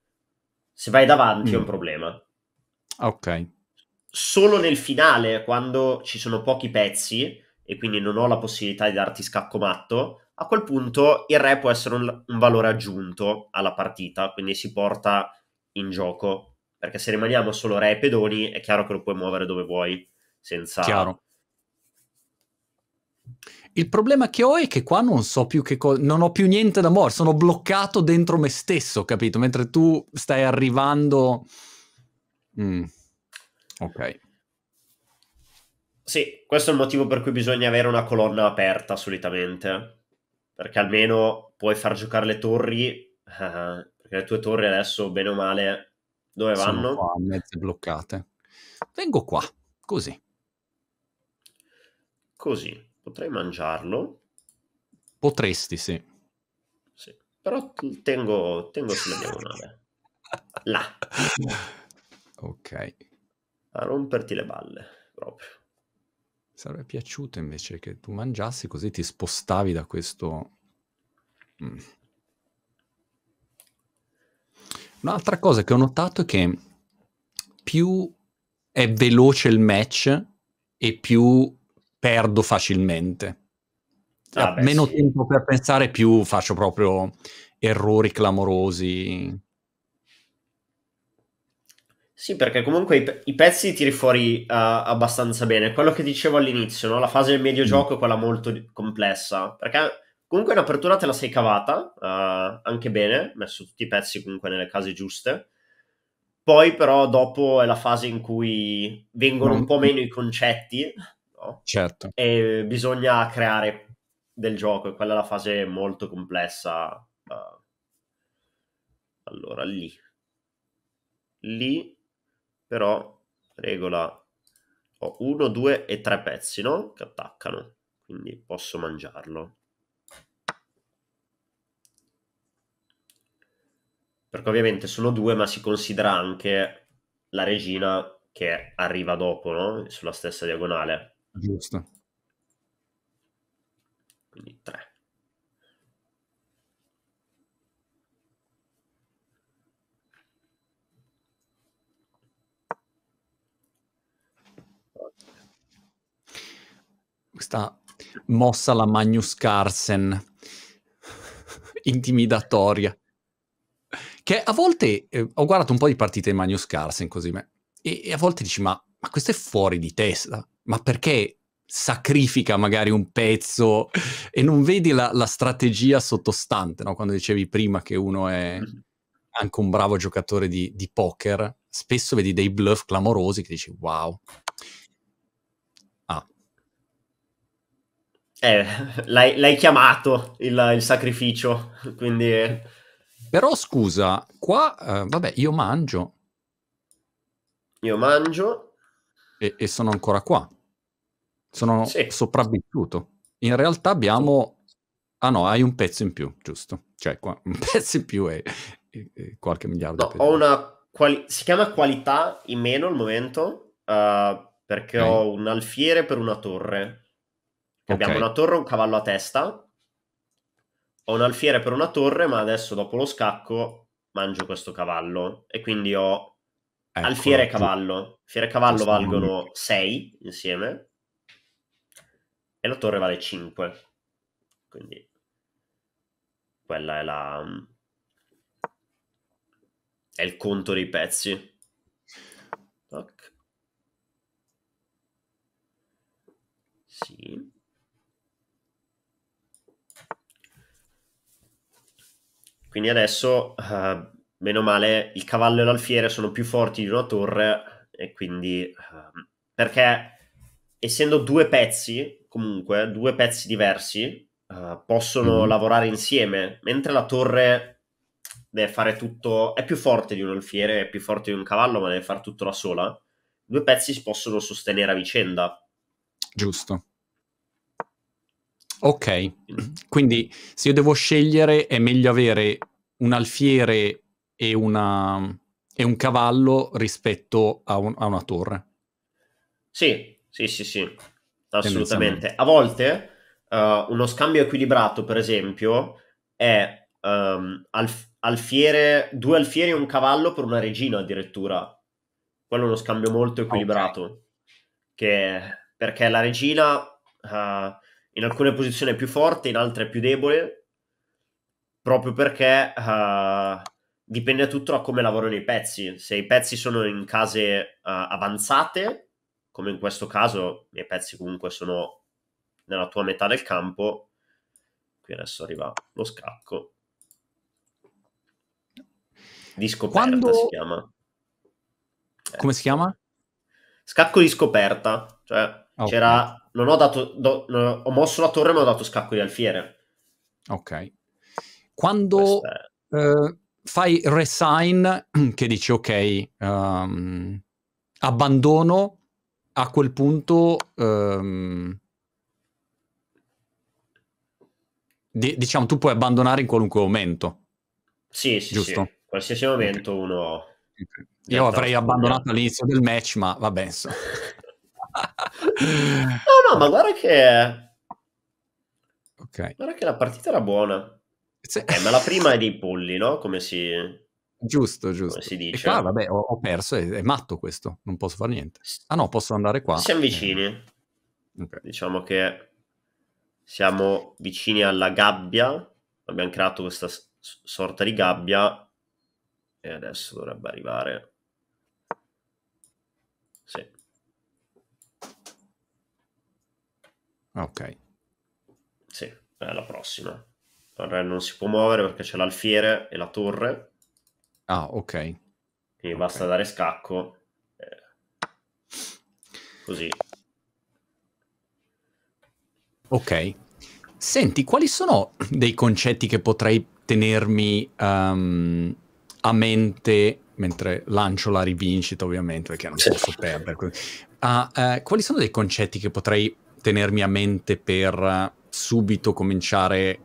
Se vai davanti mm. è un mm. problema. Ok. Solo nel finale, quando ci sono pochi pezzi e quindi non ho la possibilità di darti scacco matto, a quel punto il re può essere un, un valore aggiunto alla partita, quindi si porta in gioco. Perché se rimaniamo solo re e pedoni, è chiaro che lo puoi muovere dove vuoi, senza... Chiaro. Il problema che ho è che qua non so più che cosa, non ho più niente da muovere, sono bloccato dentro me stesso, capito? Mentre tu stai arrivando... Mm. Ok. Sì, questo è il motivo per cui bisogna avere una colonna aperta solitamente, perché almeno puoi far giocare le torri, uh, [LAUGHS] perché le tue torri adesso, bene o male, dove Sono vanno? Qua, mezze bloccate. Vengo qua, così. Così. Potrei mangiarlo. Potresti, sì. sì. Però tengo, tengo sulla diagonale. [LAUGHS] Là. Ok. A romperti le balle, proprio. Sarebbe piaciuto invece che tu mangiassi così ti spostavi da questo... Mm. Un'altra cosa che ho notato è che più è veloce il match e più perdo facilmente. Ah, beh, meno sì. tempo per pensare, più faccio proprio errori clamorosi. Sì, perché comunque i, pe- i pezzi tiri fuori uh, abbastanza bene. Quello che dicevo all'inizio, no? la fase del medio mm. gioco è quella molto complessa. Perché comunque in apertura te la sei cavata uh, anche bene, messo tutti i pezzi comunque nelle case giuste. Poi però dopo è la fase in cui vengono un po' meno i concetti Certo. E bisogna creare del gioco e quella è la fase molto complessa. Uh, allora, lì. Lì, però, regola ho uno, due e tre pezzi, no? Che attaccano, quindi posso mangiarlo. Perché ovviamente sono due, ma si considera anche la regina che arriva dopo, no? Sulla stessa diagonale. Giusto. Quindi tre. questa mossa alla Magnus Carlsen intimidatoria che a volte eh, ho guardato un po' di partite di Magnus Carlsen così me, e, e, a volte dici ma, ma questo è fuori di testa ma perché sacrifica magari un pezzo e non vedi la, la strategia sottostante no? quando dicevi prima che uno è mm-hmm. anche un bravo giocatore di, di poker spesso vedi dei bluff clamorosi che dici wow Eh, l'hai, l'hai chiamato il, il, sacrificio, quindi... Però scusa, qua, eh, vabbè, io mangio. Io mangio. E, e sono ancora qua. Sono sì. sopravvissuto. In realtà abbiamo... Ah no, hai un pezzo in più, giusto? Cioè, qua, un [LAUGHS] pezzo in più e, e, e qualche miliardo. No, ho una... Quali... Si chiama qualità in meno al momento, uh, perché okay. ho un alfiere per una torre Okay. Abbiamo una torre e un cavallo a testa. Ho un alfiere per una torre, ma adesso dopo lo scacco mangio questo cavallo. E quindi ho ecco, alfiere e cavallo. Alfiere e cavallo valgono 6 insieme. E la torre vale 5. Quindi quella è la... È il conto dei pezzi. Tac. Sì. Quindi adesso, uh, meno male, il cavallo e l'alfiere sono più forti di una torre e quindi... Uh, perché essendo due pezzi, comunque, due pezzi diversi, uh, possono mm. lavorare insieme, mentre la torre deve fare tutto... è più forte di un alfiere, è più forte di un cavallo, ma deve fare tutto da sola. Due pezzi si possono sostenere a vicenda. Giusto. Ok, quindi se io devo scegliere è meglio avere un alfiere e, una, e un cavallo rispetto a, un, a, una torre. Sì, sì, sì, sì, assolutamente. A volte uh, uno scambio equilibrato, per esempio, è um, alf- alfiere, due alfieri e un cavallo per una regina addirittura. Quello è uno scambio molto equilibrato. Okay. Che, perché la regina... Uh, in alcune posizioni è più forte, in altre è più debole, proprio perché uh, dipende tutto da come lavorano i pezzi. Se i pezzi sono in case uh, avanzate, come in questo caso, i pezzi comunque sono nella tua metà del campo, qui adesso arriva lo scacco. Di scoperta Quando... si chiama. Come si chiama? Scacco di scoperta, cioè okay. c'era non ho dato, do, no, ho mosso la torre ma ho dato scacco di alfiere. Ok. Quando eh, fai resign [CLEARS THROAT] che dici ok, um, abbandono, a quel punto um, di, diciamo tu puoi abbandonare in qualunque momento. Sì, sì, Giusto? sì. Qualsiasi momento okay. uno... Okay. Io avrei abbandonato all'inizio del match, ma vabbè. So. no, no, ma guarda che... Ok. Guarda che la partita era buona. Se... Eh, ma la prima è dei polli, no? Come si... Giusto, giusto. Si dice. E qua, vabbè, ho, ho perso, è, è, matto questo, non posso fare niente. Ah no, posso andare qua. Siamo vicini. Eh. Okay. Diciamo che siamo vicini alla gabbia, abbiamo creato questa sorta di gabbia e adesso dovrebbe arrivare... Sì. Ok. Sì, è la prossima. Non si può muovere perché c'è l'alfiere e la torre. Ah, ok. Quindi okay. basta dare scacco. Eh, così. Ok. Senti, quali sono dei concetti che potrei tenermi um, a mente mentre lancio la rivincita, ovviamente, perché non posso perdere. Uh, uh, quali sono dei concetti che potrei tenermi a mente per uh, subito cominciare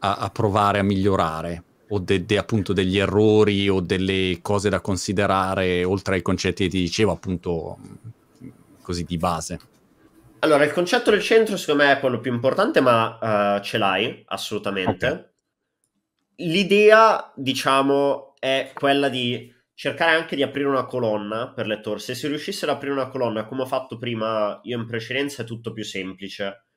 a, a, provare a migliorare? O de, de, appunto degli errori o delle cose da considerare, oltre ai concetti che ti dicevo, appunto, così di base? Allora, il concetto del centro secondo me è quello più importante, ma uh, ce l'hai assolutamente. Okay. L'idea, diciamo, è quella di cercare anche di aprire una colonna per le torri. Se si riuscisse ad aprire una colonna, come ho fatto prima io in precedenza, è tutto più semplice.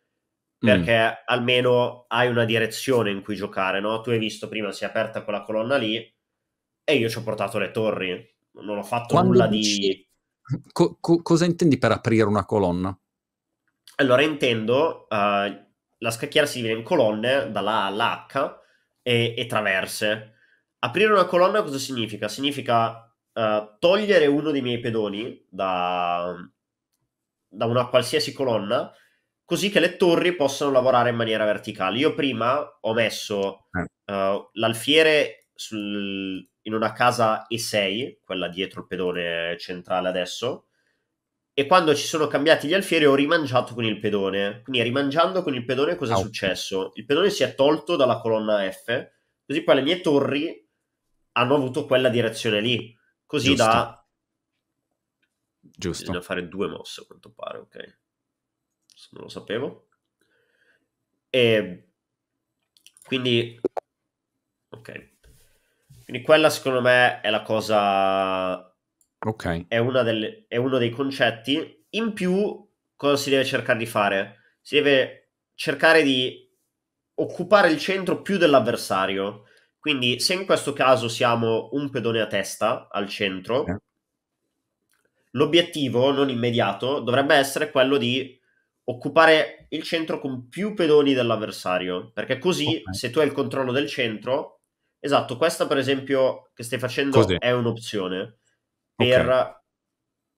Perché mm. almeno hai una direzione in cui giocare, no? Tu hai visto prima si è aperta quella colonna lì e io ci ho portato le torri. Non ho fatto Quando nulla dici... di. Co- co- cosa intendi per aprire una colonna? Allora intendo, uh, la scacchiera si divide in colonne dalla A all'H e, e traverse Aprire una colonna cosa significa? Significa uh, togliere uno dei miei pedoni da, da una qualsiasi colonna così che le torri possano lavorare in maniera verticale. Io prima ho messo uh, l'alfiere sul, in una casa E6, quella dietro il pedone centrale adesso, e quando ci sono cambiati gli alfieri ho rimangiato con il pedone. Quindi rimangiando con il pedone cosa è oh. successo? Il pedone si è tolto dalla colonna F, così poi le mie torri hanno avuto quella direzione lì. Così Giusto. da... Giusto. Bisogna fare due mosse a quanto pare, ok. Non lo sapevo. E quindi... Ok. Quindi quella secondo me è la cosa... Ok. È, delle... è uno dei concetti. In più, cosa si deve cercare di fare? Si deve cercare di occupare il centro più dell'avversario. Quindi, se in questo caso siamo un pedone a testa al centro, eh. l'obiettivo non immediato dovrebbe essere quello di occupare il centro con più pedoni dell'avversario, perché così okay. se tu hai il controllo del centro, esatto, questa per esempio che stai facendo così. è un'opzione per okay.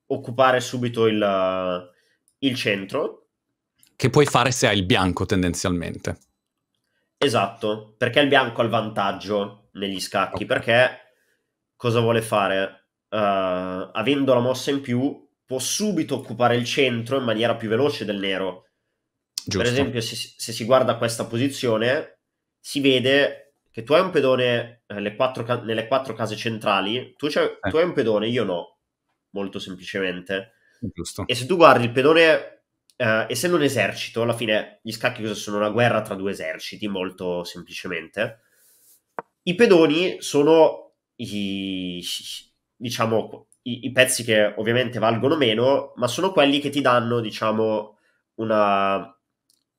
occupare subito il, il centro. Che puoi fare se hai il bianco tendenzialmente. Esatto, perché il bianco ha il vantaggio negli scacchi, perché cosa vuole fare? Uh, avendo la mossa in più, può subito occupare il centro in maniera più veloce del nero. Giusto. Per esempio, se, se, si guarda questa posizione, si vede che tu hai un pedone nelle quattro, nelle quattro case centrali, tu, eh. tu, hai un pedone, io no, molto semplicemente. Giusto. E se tu guardi il pedone Uh, essendo un esercito, alla fine gli scacchi cosa sono? Una guerra tra due eserciti, molto semplicemente. I pedoni sono i, diciamo, i, i, pezzi che ovviamente valgono meno, ma sono quelli che ti danno, diciamo, una...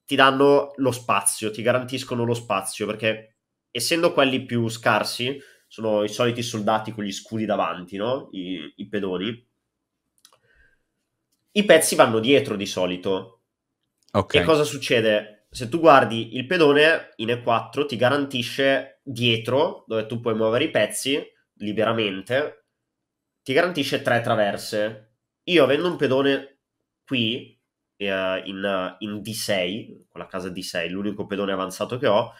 ti danno lo spazio, ti garantiscono lo spazio, perché essendo quelli più scarsi, sono i soliti soldati con gli scudi davanti, no? I, i pedoni i pezzi vanno dietro di solito. Okay. E cosa succede? Se tu guardi il pedone in E4 ti garantisce dietro, dove tu puoi muovere i pezzi liberamente, ti garantisce tre traverse. Io avendo un pedone qui eh, in, in, D6, con la casa D6, l'unico pedone avanzato che ho,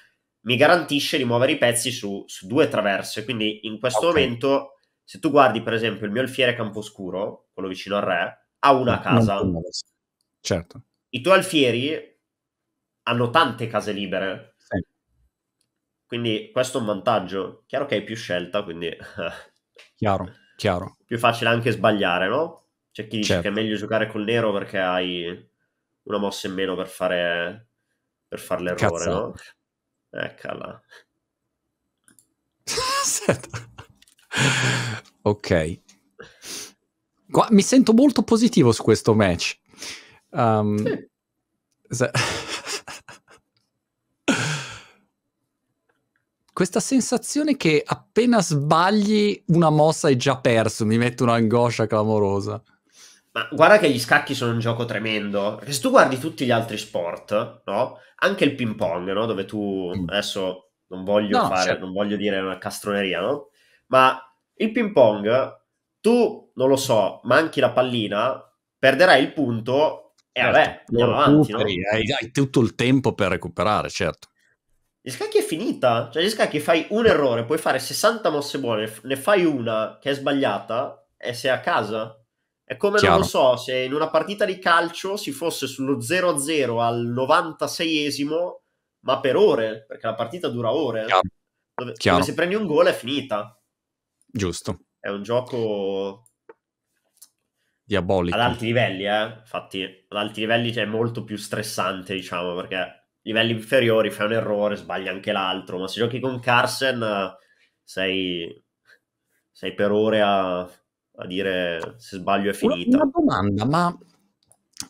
mi garantisce di muovere i pezzi su, su due traverse. Quindi in questo okay. momento, se tu guardi per esempio il mio alfiere camposcuro, quello vicino al re, ha una casa. Certo. I tuoi alfieri hanno tante case libere. Sì. Quindi questo è un vantaggio. Chiaro che hai più scelta, quindi... [LAUGHS] chiaro, chiaro. Più facile anche sbagliare, no? C'è chi dice certo. che è meglio giocare col nero perché hai una mossa in meno per fare, per fare l'errore, Cazzato. no? Eccola. ok. Qua, mi sento molto positivo su questo match. Um, sì. se... Questa sensazione che appena sbagli una mossa hai già perso, mi mette un'angoscia clamorosa. Ma guarda che gli scacchi sono un gioco tremendo. Perché se tu guardi tutti gli altri sport, no? Anche il ping pong, no? Dove tu mm. adesso non voglio no, fare, certo. non voglio dire una castroneria, no? Ma il ping pong tu, non lo so, manchi la pallina, perderai il punto E certo. vabbè, andiamo avanti, no? hai, hai tutto il tempo per recuperare, certo. Gli scacchi è finita, cioè gli scacchi fai un errore, puoi fare 60 mosse buone, ne fai una che è sbagliata e sei a casa. È come, Chiaro. non lo so, se in una partita di calcio si fosse sullo 0-0 al 96esimo, ma per ore, perché la partita dura ore. Chiaro. Dove, dove se prendi un gol è finita. Giusto. È un gioco diabolico. Ad alti livelli, eh. Infatti, ad alti livelli è molto più stressante, diciamo, perché livelli inferiori fai un errore, sbagli anche l'altro, ma se giochi con Carsen sei, sei per ore a, a, dire se sbaglio è finita. Una, una domanda, ma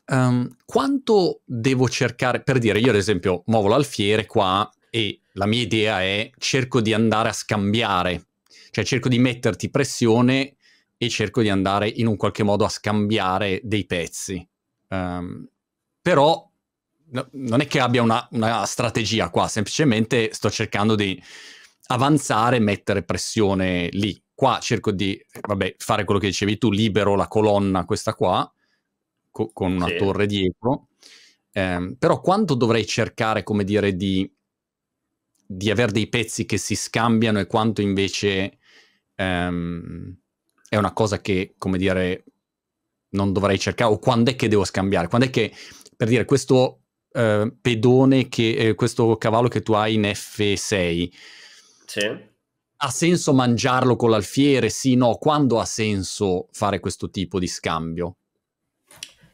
um, quanto devo cercare, per dire, io ad esempio muovo l'alfiere qua e la mia idea è cerco di andare a scambiare, cioè cerco di metterti pressione e cerco di andare in un qualche modo a scambiare dei pezzi. Um, però no, non è che abbia una, una, strategia qua, semplicemente sto cercando di avanzare e mettere pressione lì. Qua cerco di, vabbè, fare quello che dicevi tu, libero la colonna questa qua, co- con una sì. torre dietro, eh, però quanto dovrei cercare, come dire, di, di avere dei pezzi che si scambiano e quanto invece ehm, è una cosa che, come dire, non dovrei cercare, o quando è che devo scambiare? Quando è che, per dire, questo uh, pedone che uh, questo cavallo che tu hai in F6. Sì. Ha senso mangiarlo con l'alfiere? Sì, no. Quando ha senso fare questo tipo di scambio?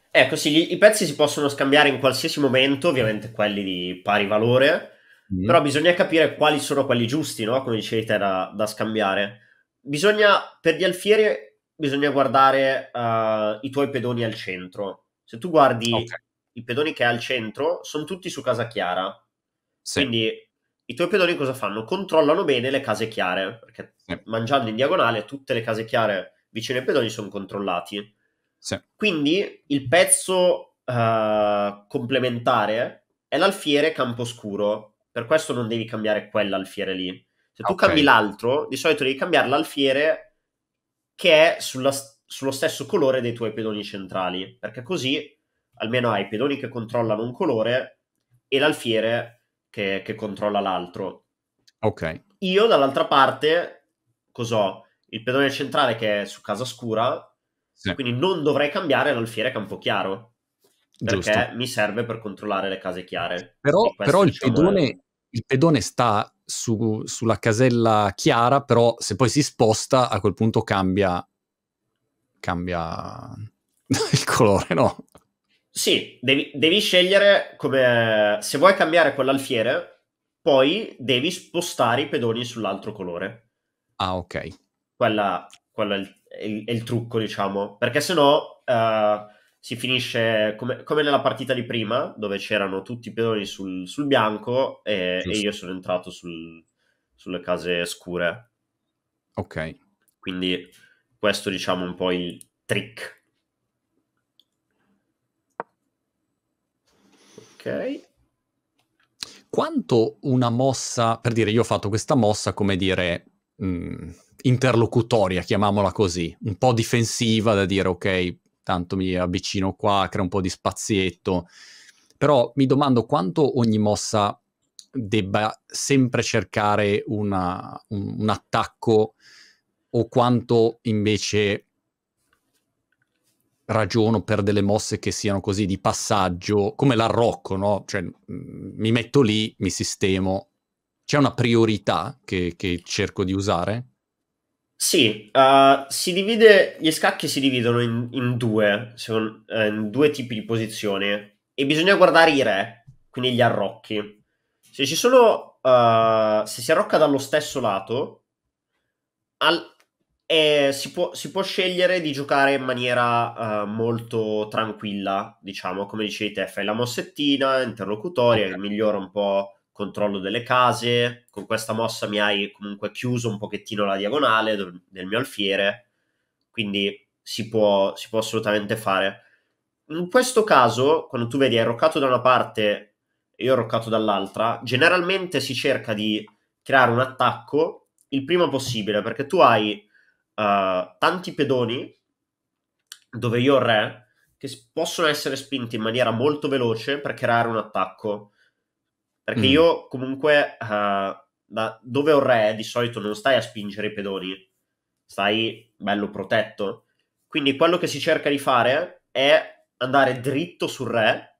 Ecco, sì, gli, i pezzi si possono scambiare in qualsiasi momento, ovviamente quelli di pari valore, mm. però bisogna capire quali sono quelli giusti, no? Come dicevi te, da, da scambiare. Bisogna, per gli alfieri, bisogna guardare uh, i tuoi pedoni al centro. Se tu guardi okay i pedoni che hai al centro sono tutti su casa chiara. Sì. Quindi i tuoi pedoni cosa fanno? Controllano bene le case chiare, perché sì. mangiando in diagonale tutte le case chiare vicino ai pedoni sono controllati. Sì. Quindi il pezzo uh, complementare è l'alfiere camposcuro, per questo non devi cambiare quell'alfiere lì. Se tu okay. cambi l'altro, di solito devi cambiare l'alfiere che è sulla, sullo stesso colore dei tuoi pedoni centrali, perché così almeno hai i pedoni che controllano un colore e l'alfiere che, che controlla l'altro. Ok. Io dall'altra parte, cos'ho? Il pedone centrale che è su casa scura, sì. quindi non dovrei cambiare l'alfiere campo chiaro, perché Giusto. mi serve per controllare le case chiare. Però, però il, diciamo pedone, è... il, pedone, sta su, sulla casella chiara, però se poi si sposta a quel punto cambia, cambia [LAUGHS] il colore, no? Sì, devi, devi scegliere come... Se vuoi cambiare quell'alfiere, poi devi spostare i pedoni sull'altro colore. Ah, ok. Quella, quello è il, è, il, è il, trucco, diciamo. Perché sennò uh, si finisce come, come, nella partita di prima, dove c'erano tutti i pedoni sul, sul bianco e, e, io sono entrato sul, sulle case scure. Ok. Quindi questo, diciamo, è un po' il trick. Ok. Quanto una mossa, per dire, io ho fatto questa mossa, come dire, mh, mm, interlocutoria, chiamiamola così, un po' difensiva da dire, ok, tanto mi avvicino qua, crea un po' di spazietto, però mi domando quanto ogni mossa debba sempre cercare una, un, un attacco o quanto invece ragiono per delle mosse che siano così di passaggio, come l'arrocco, no? Cioè, mi metto lì, mi sistemo. C'è una priorità che, che cerco di usare? Sì, uh, si divide, gli scacchi si dividono in, in due, sono, uh, in due tipi di posizioni e bisogna guardare i re, quindi gli arrocchi. Se ci sono, uh, se si arrocca dallo stesso lato, al, e si può, si può, scegliere di giocare in maniera uh, molto tranquilla, diciamo, come dicevi te, fai la mossettina interlocutoria okay. che migliora un po' il controllo delle case, con questa mossa mi hai comunque chiuso un pochettino la diagonale del mio alfiere, quindi si può, si può assolutamente fare. In questo caso, quando tu vedi hai roccato da una parte e io ho roccato dall'altra, generalmente si cerca di creare un attacco il prima possibile, perché tu hai uh, tanti pedoni dove io ho re che possono essere spinti in maniera molto veloce per creare un attacco. Perché mm. io comunque uh, da dove ho re di solito non stai a spingere i pedoni, stai bello protetto. Quindi quello che si cerca di fare è andare dritto sul re,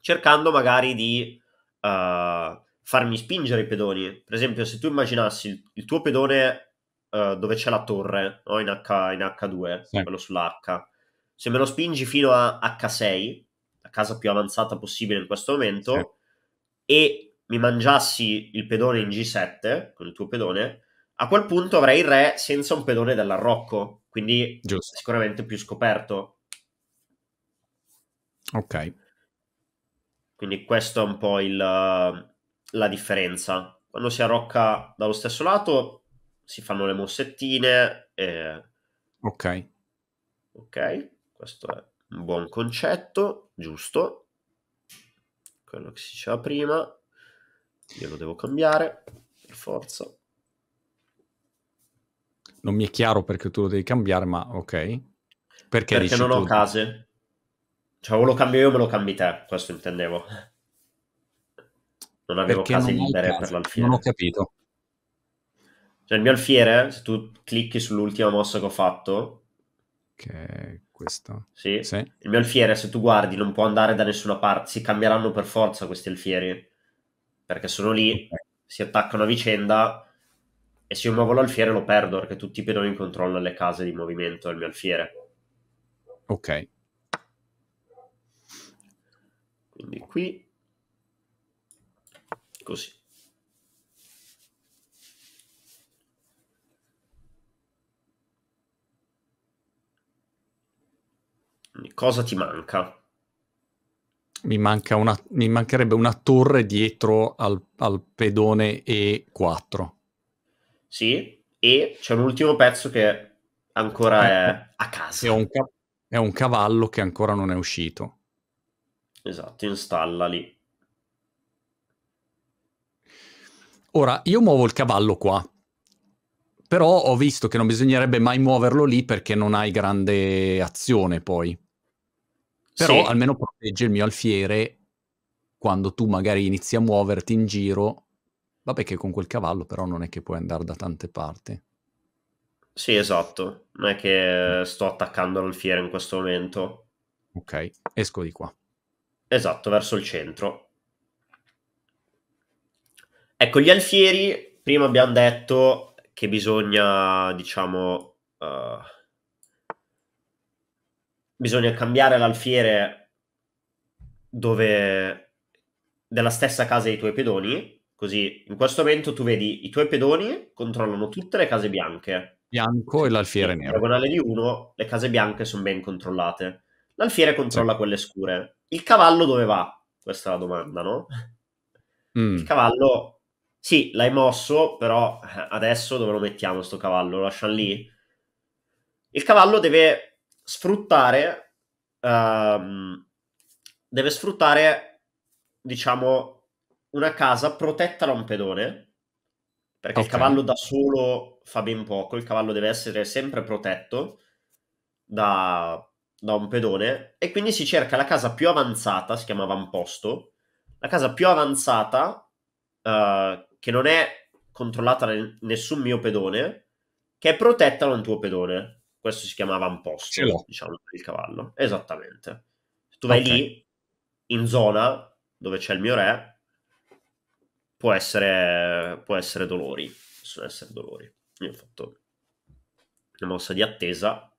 cercando magari di uh, farmi spingere i pedoni. Per esempio, se tu immaginassi il, il tuo pedone uh, dove c'è la torre, no? in, H, in H2, sì. quello sulla H, se me lo spingi fino a H6, la casa più avanzata possibile in questo momento, sì. e mi mangiassi il pedone in G7, con il tuo pedone, a quel punto avrei il re senza un pedone dell'arrocco, quindi Giusto. sicuramente più scoperto. Ok. Quindi questo è un po' il, la differenza. Quando si arrocca dallo stesso lato si fanno le mossettine. E... Ok. Ok. Questo è un buon concetto, giusto. Quello che si diceva prima. Io lo devo cambiare, per forza. Non mi è chiaro perché tu lo devi cambiare, ma ok. Perché, perché non tu... ho case. Cioè, o lo cambio io o me lo cambi te, questo intendevo. Non avevo perché case libere case. per l'alfiere. Non ho capito. Cioè, il mio alfiere, se tu clicchi sull'ultima mossa che ho fatto... Che questo. Sì. sì. Il mio alfiere, se tu guardi, non può andare da nessuna parte. Si cambieranno per forza questi alfieri. Perché sono lì, si attaccano a vicenda e se io muovo l'alfiere lo perdo perché tutti i pedoni controllano le case di movimento del mio alfiere. Ok. Quindi qui. Così. Cosa ti manca? Mi, manca una, mi mancherebbe una torre dietro al, al pedone E4. Sì, e c'è un ultimo pezzo che ancora è a casa. È un, ca- è un cavallo che ancora non è uscito. Esatto, installa lì. Ora, io muovo il cavallo qua, però ho visto che non bisognerebbe mai muoverlo lì perché non hai grande azione poi. Però sì. almeno protegge il mio alfiere quando tu magari inizi a muoverti in giro. Vabbè che con quel cavallo però non è che puoi andare da tante parti. Sì, esatto. Non è che sto attaccando l'alfiere in questo momento. Ok, esco di qua. Esatto, verso il centro. Ecco, gli alfieri, prima abbiamo detto che bisogna, diciamo... Uh bisogna cambiare l'alfiere dove della stessa casa dei tuoi pedoni, così in questo momento tu vedi i tuoi pedoni controllano tutte le case bianche. Bianco e l'alfiere nero. diagonale di uno, le case bianche sono ben controllate. L'alfiere controlla sì. quelle scure. Il cavallo dove va? Questa è la domanda, no? Mm. Il cavallo, sì, l'hai mosso, però eh, adesso dove lo mettiamo sto cavallo? Lo lasciamo lì? Il cavallo deve sfruttare, um, deve sfruttare, diciamo, una casa protetta da un pedone, perché okay. il cavallo da solo fa ben poco, il cavallo deve essere sempre protetto da, da un pedone, e quindi si cerca la casa più avanzata, si chiama avamposto, la casa più avanzata, uh, che non è controllata da nessun mio pedone, che è protetta da un tuo pedone. Questo si chiamava un posto, diciamo, per il cavallo. Esattamente. Se tu vai okay. lì, in zona dove c'è il mio re, può essere, può essere dolori. Possono essere dolori. Io ho fatto una mossa di attesa.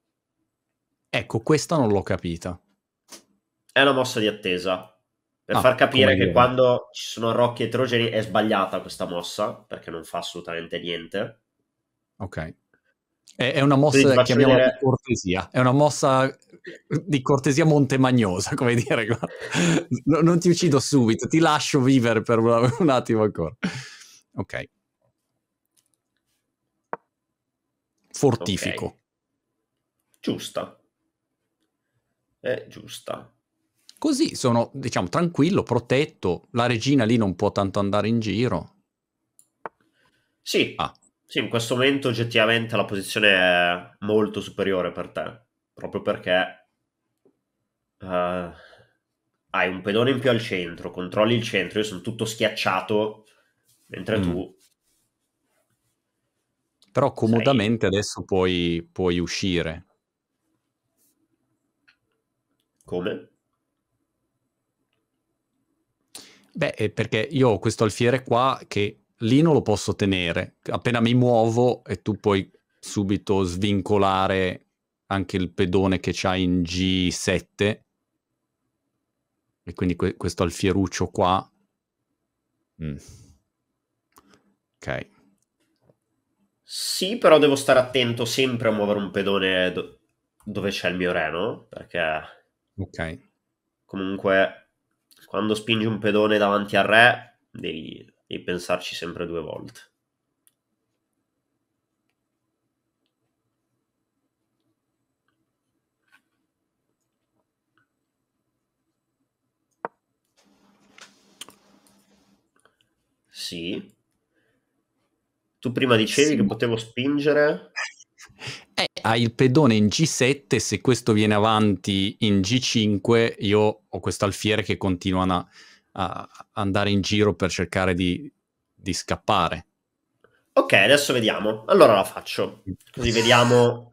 Ecco, questa non l'ho capita. È una mossa di attesa. Per ah, far capire che quando ci sono arrocchi eterogenei è sbagliata questa mossa, perché non fa assolutamente niente. Ok. È, è una mossa, chiamiamola vedere... di cortesia, è una mossa di cortesia montemagnosa, [LAUGHS] come dire, no, non ti uccido subito, ti lascio vivere per un, un attimo ancora. Ok. Fortifico. Okay. Giusta. È giusta. Così sono, diciamo, tranquillo, protetto, la regina lì non può tanto andare in giro. Sì, ah. Sì, in questo momento oggettivamente la posizione è molto superiore per te, proprio perché uh, hai un pedone in più al centro, controlli il centro, io sono tutto schiacciato, mentre mm. tu... Però comodamente sei... adesso puoi, puoi uscire. Come? Beh, perché io ho questo alfiere qua che lì non lo posso tenere. Appena mi muovo e tu puoi subito svincolare anche il pedone che c'hai in G7 e quindi que- questo alfieruccio qua. Mm. Ok. Sì, però devo stare attento sempre a muovere un pedone do- dove c'è il mio reno, perché... Ok. Comunque, quando spingi un pedone davanti al re, devi, devi pensarci sempre due volte. Sì. Tu prima dicevi sì. che potevo spingere. Eh, hai il pedone in G7, se questo viene avanti in G5, io ho questo alfiere che continua a, a andare in giro per cercare di, di scappare. Ok, adesso vediamo. Allora la faccio. Così vediamo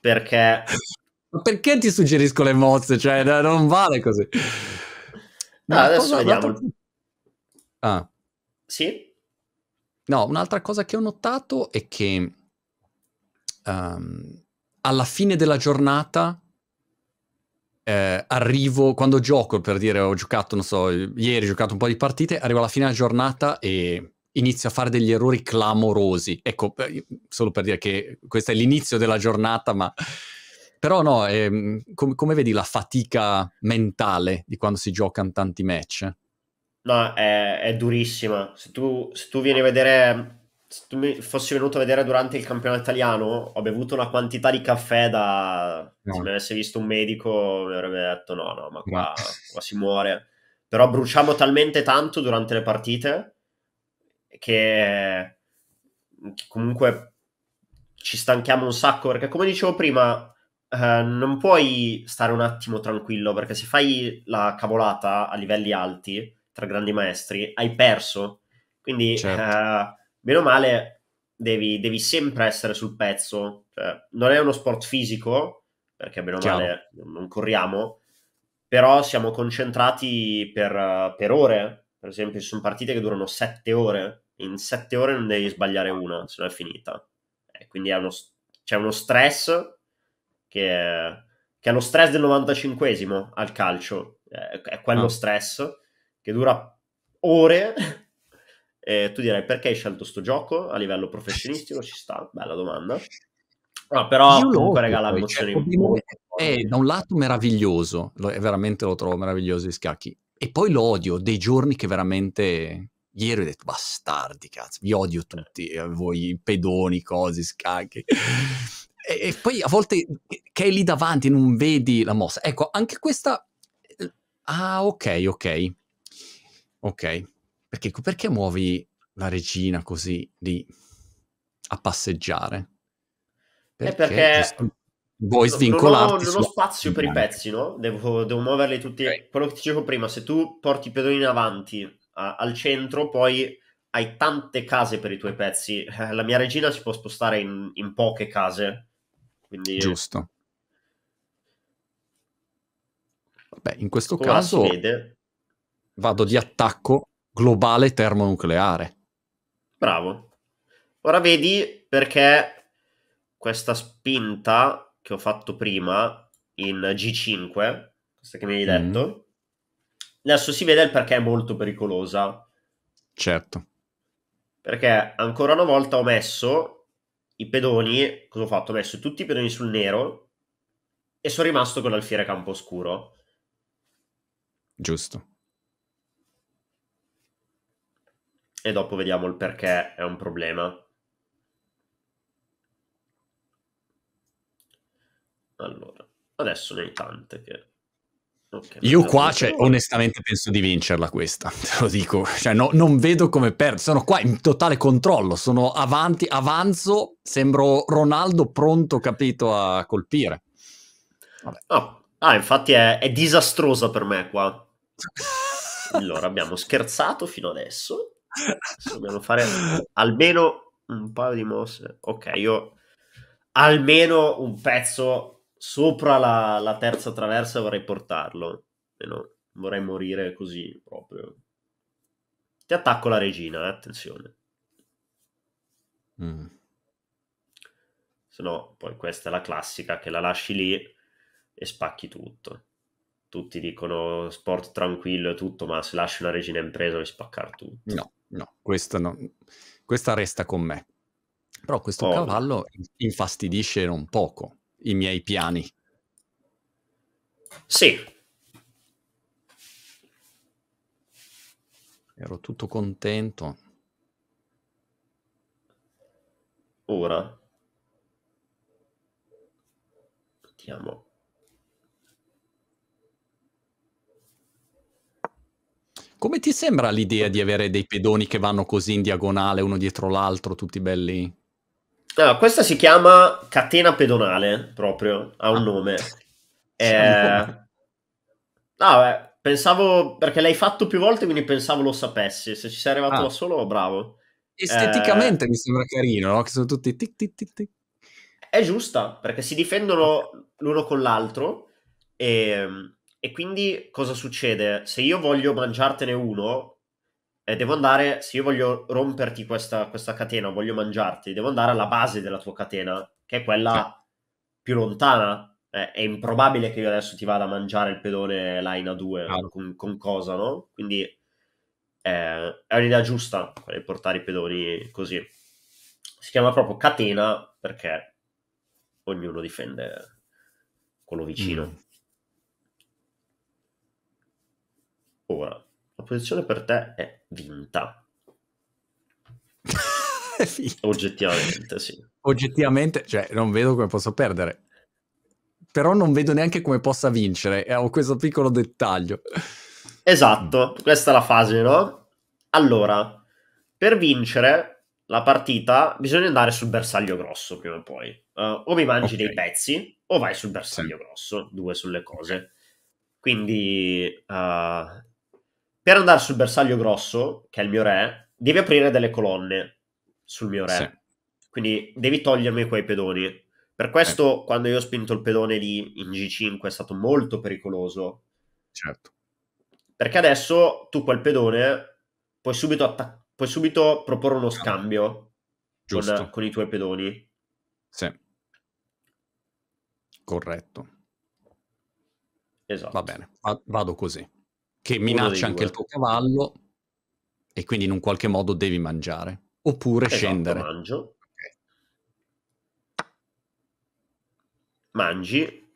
perché... Perché ti suggerisco le mozze? Cioè, non vale così. No, adesso vediamo. Ah. Sì? No, un'altra cosa che ho notato è che um, alla fine della giornata eh, arrivo, quando gioco, per dire, ho giocato, non so, ieri ho giocato un po' di partite, arrivo alla fine della giornata e inizio a fare degli errori clamorosi. Ecco, solo per dire che questo è l'inizio della giornata, ma... Però no, è, com- come vedi la fatica mentale di quando si giocano tanti match? No, è, è durissima. Se tu, se tu vieni a vedere se tu mi fossi venuto a vedere durante il campionato italiano, ho bevuto una quantità di caffè da... No. Se mi avesse visto un medico mi avrebbe detto no, no, ma qua, no. qua si muore. Però bruciamo talmente tanto durante le partite che comunque ci stanchiamo un sacco perché come dicevo prima eh, non puoi stare un attimo tranquillo perché se fai la cavolata a livelli alti tra grandi maestri hai perso quindi certo. eh, meno male devi, devi sempre essere sul pezzo. Cioè, non è uno sport fisico, perché bene o male non corriamo, però siamo concentrati per, per, ore. Per esempio, ci sono partite che durano sette ore. In sette ore non devi sbagliare una, se no è finita. Eh, quindi uno, c'è uno stress che è, che è, lo stress del 95esimo al calcio. Eh, è quello oh. stress che dura ore eh, tu direi perché hai scelto sto gioco a livello professionistico? Ci sta, bella domanda. No, però Io comunque regala emozioni cioè, molto È da un lato meraviglioso, è veramente lo trovo meraviglioso i scacchi. E poi lo odio, dei giorni che veramente... Ieri ho detto, bastardi, cazzo, vi odio tutti, eh, voi pedoni, cosi, scacchi. E, e poi a volte che è lì davanti non vedi la mossa. Ecco, anche questa... Eh, ah, ok, ok. Ok, perché, perché muovi la regina così lì a passeggiare? Perché, perché vuoi svincolarti. Non ho, non ho spazio per i pezzi, no? Devo, devo muoverli tutti. Okay. Quello che ti dicevo prima, se tu porti i pedoni in avanti a, al centro, poi hai tante case per i tuoi pezzi. Eh, la mia regina si può spostare in, in poche case. Quindi... Giusto. Beh, in questo Come caso vado di attacco globale termonucleare. Bravo. Ora vedi perché questa spinta che ho fatto prima in G5, questa che mi hai detto, mm. adesso si vede il perché è molto pericolosa. Certo. Perché ancora una volta ho messo i pedoni, cosa ho fatto? Ho messo tutti i pedoni sul nero e sono rimasto con l'alfiere campo oscuro. Giusto. E dopo vediamo il perché è un problema. Allora, adesso ne hai tante che... Okay, Io qua, cioè, onestamente penso di vincerla questa, [LAUGHS] te lo dico. Cioè, no, non vedo come perdere. Sono qua in totale controllo, sono avanti, avanzo, sembro Ronaldo pronto, capito, a colpire. Oh, Ah, infatti è, è disastrosa per me qua. [LAUGHS] Allora, abbiamo scherzato fino adesso. Dobbiamo fare almeno un paio di mosse. Ok, io almeno un pezzo sopra la, la terza traversa vorrei portarlo. No, vorrei morire così proprio. Ti attacco la regina, eh, attenzione. Mm. Se no, poi questa è la classica che la lasci lì e spacchi tutto. Tutti dicono sport tranquillo e tutto, ma se lasci una regina in presa vuoi spaccare tutto. No, no, questa, no. questa resta con me. Però questo oh. cavallo infastidisce non poco i miei piani. Sì. Ero tutto contento. Ora. Vediamo. Come ti sembra l'idea di avere dei pedoni che vanno così in diagonale, uno dietro l'altro, tutti belli? No, questa si chiama catena pedonale, proprio, ha un ah. nome. [LAUGHS] Eh... No, beh, pensavo, perché l'hai fatto più volte, quindi pensavo lo sapessi. Se ci sei arrivato ah. da solo, bravo. Esteticamente eh... mi sembra carino, no? Che sono tutti tic tic tic tic. È giusta, perché si difendono l'uno con l'altro e, e quindi cosa succede? Se io voglio mangiartene uno, eh, devo andare, se io voglio romperti questa, questa, catena, voglio mangiarti, devo andare alla base della tua catena, che è quella più lontana. Eh, è improbabile che io adesso ti vada a mangiare il pedone là in A2 ah. con, con, cosa, no? Quindi eh, è un'idea giusta portare i pedoni così. Si chiama proprio catena perché ognuno difende quello vicino. Mm. Ora, la posizione per te è vinta. [LAUGHS] Oggettivamente, sì. Oggettivamente, cioè, non vedo come posso perdere. Però non vedo neanche come possa vincere. E ho questo piccolo dettaglio. Esatto, questa è la fase, no? Allora, per vincere la partita bisogna andare sul bersaglio grosso prima o poi. Uh, o mi mangi okay. dei pezzi o vai sul bersaglio sì. grosso, due sulle cose. Quindi uh, per andare sul bersaglio grosso, che è il mio re, devi aprire delle colonne sul mio re. Sì. Quindi devi togliermi quei pedoni. Per questo, eh. quando io ho spinto il pedone lì in G5 è stato molto pericoloso. Certo. Perché adesso tu quel pedone puoi subito, attac- puoi subito proporre uno scambio con, con, i tuoi pedoni. Sì. Corretto. Esatto. Va bene, vado così che minaccia anche il tuo cavallo e quindi in un qualche modo devi mangiare oppure esatto, scendere. Mangio. Okay. Mangi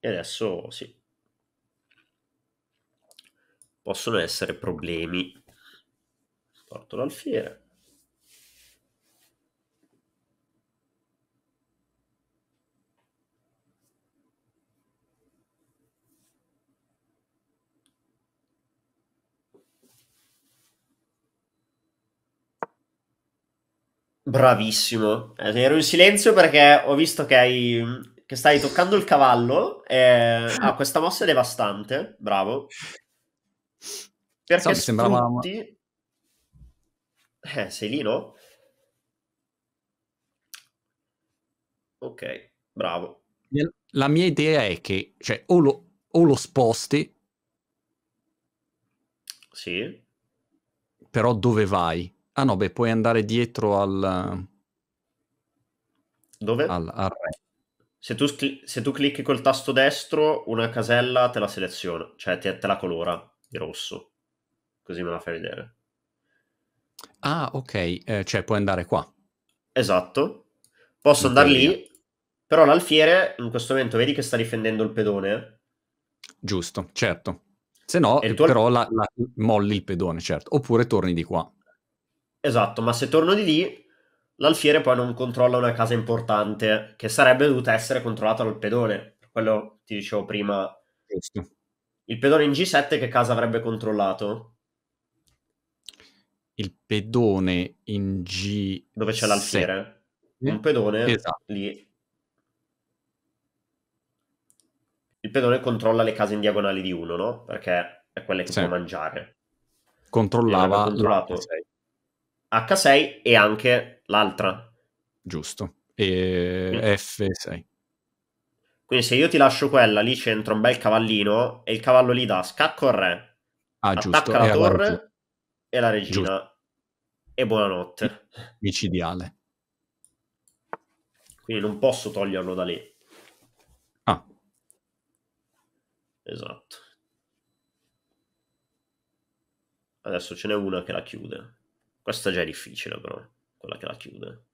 e adesso sì. Possono essere problemi. Porto l'alfiere. Bravissimo. Eh, ero in silenzio perché ho visto che, hai, che stai toccando il cavallo. E... Ah, questa mossa è devastante. Bravo. Perché so, sembrava... sfrutti... Eh, sei lì, no? Ok, bravo. La mia idea è che, cioè, o lo, o lo sposti... Sì. Però dove vai? Ah no, beh, puoi andare dietro al... Dove? Al, al re. Se tu, se tu, clicchi col tasto destro, una casella te la seleziona, cioè te, te la colora di rosso. Così me la fai vedere. Ah, ok, eh, cioè puoi andare qua. Esatto. Posso andare lì, però l'alfiere in questo momento vedi che sta difendendo il pedone? Giusto, certo. Se no, tuo... però la, la, molli il pedone, certo. Oppure torni di qua. Esatto, ma se torno di lì, l'alfiere poi non controlla una casa importante, che sarebbe dovuta essere controllata dal pedone. Quello ti dicevo prima. Giusto. Il pedone in G7 che casa avrebbe controllato? Il pedone in G... Dove c'è l'alfiere? Un pedone esatto. lì. il pedone controlla le case in diagonale di uno, no? Perché è quelle che sì. può mangiare. Controllava controllato H6 e anche l'altra. Giusto. E Quindi. F6. Quindi se io ti lascio quella, lì c'entra un bel cavallino e il cavallo lì dà scacco al re, ah, attacca giusto. la e torre e la regina. Giusto. E buonanotte. Micidiale. Quindi non posso toglierlo da lì. Ah. Esatto. Adesso ce n'è una che la chiude. Questa già è difficile però, quella che la chiude.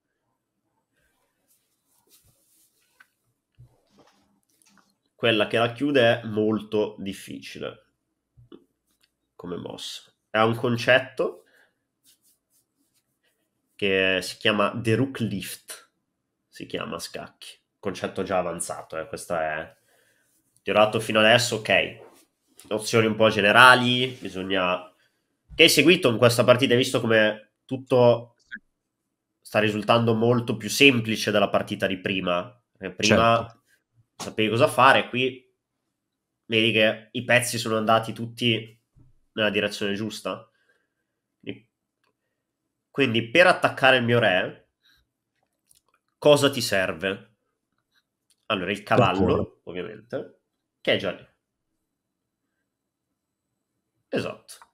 Quella che la chiude è molto difficile come mossa. È un concetto che si chiama The Rook Lift, si chiama scacchi. Concetto già avanzato, eh. questa è... Ti ho dato fino adesso, ok. Nozioni un po' generali, bisogna che hai seguito in questa partita, hai visto come tutto sta risultando molto più semplice della partita di prima. Prima certo. sapevi cosa fare, qui vedi che i pezzi sono andati tutti nella direzione giusta. Quindi per attaccare il mio re, cosa ti serve? Allora, il cavallo, ovviamente, che è già lì. Esatto.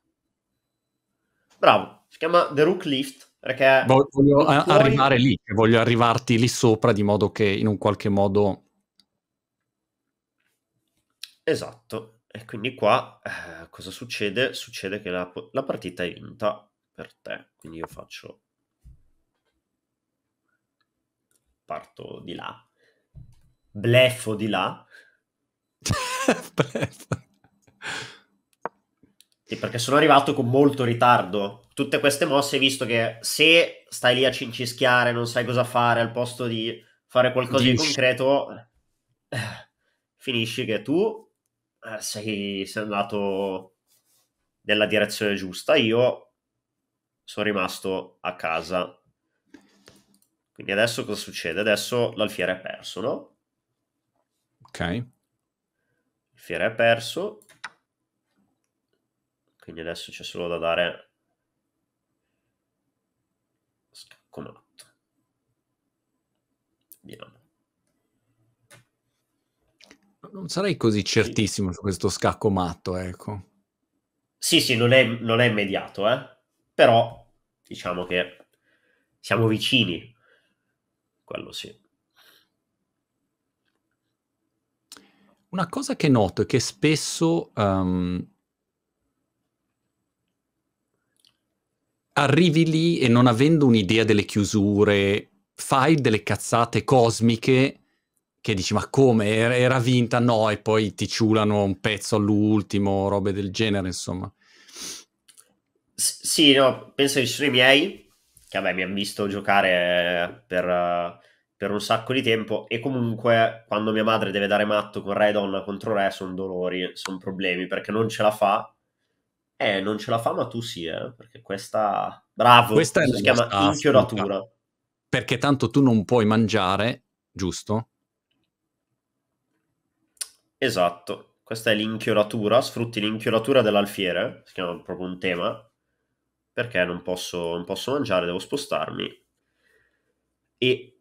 Bravo, si chiama The Rook Lift perché... Voglio puoi... arrivare lì, voglio arrivarti lì sopra di modo che in un qualche modo... Esatto, e quindi qua eh, cosa succede? Succede che la, la partita è vinta per te, quindi io faccio... Parto di là, bleffo di là. [LAUGHS] [LAUGHS] bleffo. Sì, perché sono arrivato con molto ritardo. Tutte queste mosse, visto che se stai lì a cincischiare, non sai cosa fare, al posto di fare qualcosa Dici. di concreto, eh, finisci che tu eh, sei, sei andato nella direzione giusta. Io sono rimasto a casa. Quindi adesso cosa succede? Adesso l'alfiere è perso, no? Ok. Il fiere è perso quindi adesso c'è solo da dare scacco matto vediamo non sarei così certissimo sì. su questo scacco matto ecco. Sì sì non è, non è immediato eh? però diciamo che siamo vicini. Quello sì. Una cosa che noto è che spesso um, arrivi lì e non avendo un'idea delle chiusure, fai delle cazzate cosmiche che dici ma come? Era vinta? No e poi ti ciulano un pezzo all'ultimo robe del genere insomma. S- sì no penso che ci sono i miei che vabbè mi hanno visto giocare per, per, un sacco di tempo e comunque quando mia madre deve dare matto con re donna contro re sono dolori sono problemi perché non ce la fa eh, non ce la fa, ma tu sì, eh, perché questa... Bravo, questa si chiama inchiodatura. Perché tanto tu non puoi mangiare, giusto? Esatto, questa è l'inchiodatura, sfrutti l'inchiodatura dell'alfiere, si chiama proprio un tema, perché non posso, non posso mangiare, devo spostarmi. E...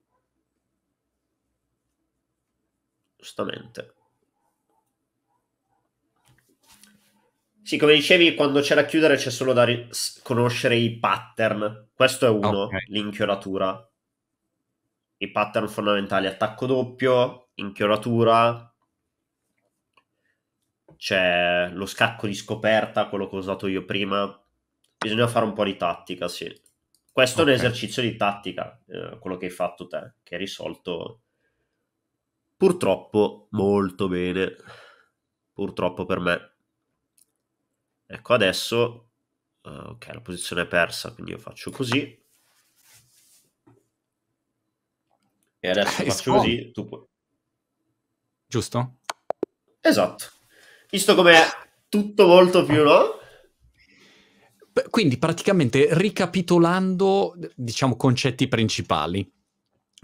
Giustamente Sì, come dicevi, quando c'è da chiudere c'è solo da ri- conoscere i pattern. Questo è uno, okay. l'inchioratura. I pattern fondamentali, attacco doppio, inchioratura, c'è lo scacco di scoperta, quello che ho usato io prima. Bisogna fare un po' di tattica, sì. Questo okay. è un esercizio di tattica, eh, quello che hai fatto te, che hai risolto purtroppo molto bene. Purtroppo per me. Ecco, adesso, uh, ok, la posizione è persa, quindi io faccio così. E adesso eh, faccio così, tu puoi. Giusto? Esatto. Visto come tutto molto più, no? Quindi praticamente ricapitolando, diciamo, concetti principali,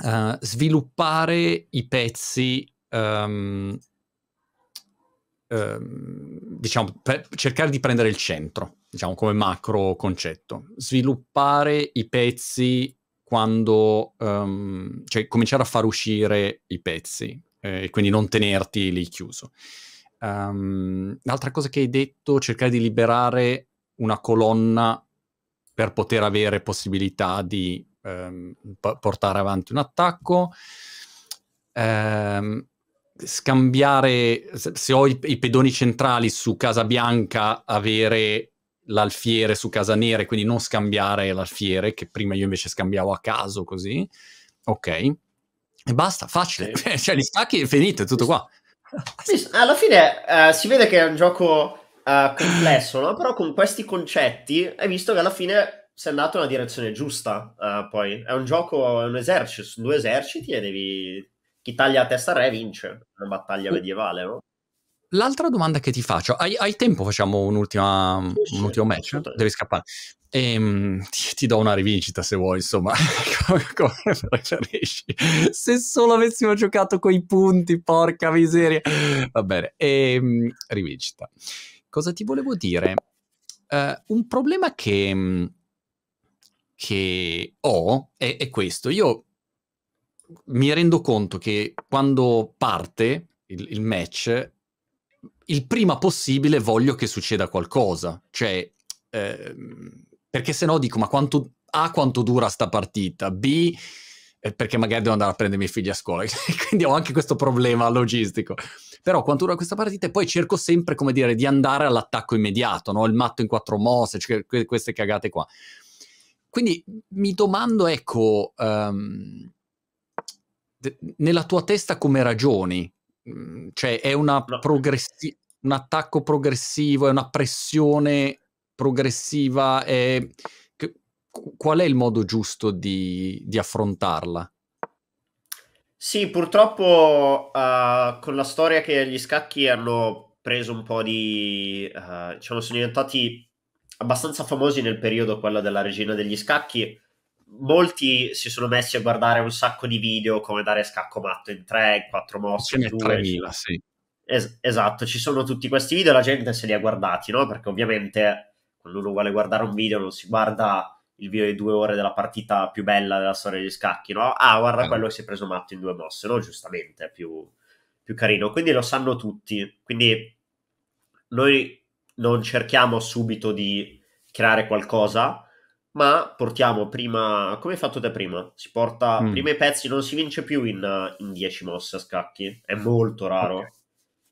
uh, sviluppare i pezzi um, ehm, diciamo, cercare di prendere il centro, diciamo come macro concetto, sviluppare i pezzi quando, um, cioè cominciare a far uscire i pezzi eh, e quindi non tenerti lì chiuso. Um, l'altra cosa che hai detto, cercare di liberare una colonna per poter avere possibilità di um, portare avanti un attacco. Um, scambiare, se ho i, i, pedoni centrali su Casa Bianca, avere l'alfiere su Casa Nera, quindi non scambiare l'alfiere, che prima io invece scambiavo a caso così. Ok. E basta, facile. Okay. [LAUGHS] cioè, gli stacchi è finito, è tutto qua. Alla fine uh, si vede che è un gioco uh, complesso, no? Però con questi concetti hai visto che alla fine sei andato nella direzione giusta. Uh, poi è un gioco, è un esercito, sono due eserciti e devi chi taglia a testa re vince, una battaglia medievale, no? L'altra domanda che ti faccio, hai, hai tempo? Facciamo un'ultima, sì, un ultimo match? Devi scappare. E, um, [LAUGHS] ti, ti, do una rivincita se vuoi, insomma, [LAUGHS] come, come preferisci. Se solo avessimo giocato coi punti, porca miseria. Va bene, e, um, rivincita. Cosa ti volevo dire? Uh, un problema che, che ho è, è questo. Io mi rendo conto che quando parte il, il, match, il prima possibile voglio che succeda qualcosa. Cioè, eh, perché se no dico, ma quanto, A, quanto dura sta partita? B, eh, perché magari devo andare a prendere i miei figli a scuola. [LAUGHS] Quindi ho anche questo problema logistico. Però quanto dura questa partita? E poi cerco sempre, come dire, di andare all'attacco immediato, no? Il matto in quattro mosse, cioè queste cagate qua. Quindi mi domando, ecco... Um, nella tua testa come ragioni? Mhmm, cioè è progressi- un attacco progressivo, è una pressione progressiva? È... Qual è il modo giusto di, di affrontarla? Sì, purtroppo uh, con la storia che gli scacchi hanno preso un po' di... Uh, diciamo, sono diventati abbastanza famosi nel periodo, quello della regina degli scacchi, molti si sono messi a guardare un sacco di video come dare scacco matto in 3, 4 mosse, in 2. 3000, sì. Es- esatto, ci sono tutti questi video, la gente se li ha guardati, no? Perché ovviamente quando uno vuole guardare un video non si guarda il video di due ore della partita più bella della storia degli scacchi, no? Ah, guarda eh. quello che si è preso matto in due mosse, no? Giustamente, è più, più carino. Quindi lo sanno tutti. Quindi noi non cerchiamo subito di creare qualcosa, ma portiamo prima, come hai fatto te prima, si porta mm. prima i pezzi, non si vince più in, in 10 mosse a scacchi, è molto raro, okay.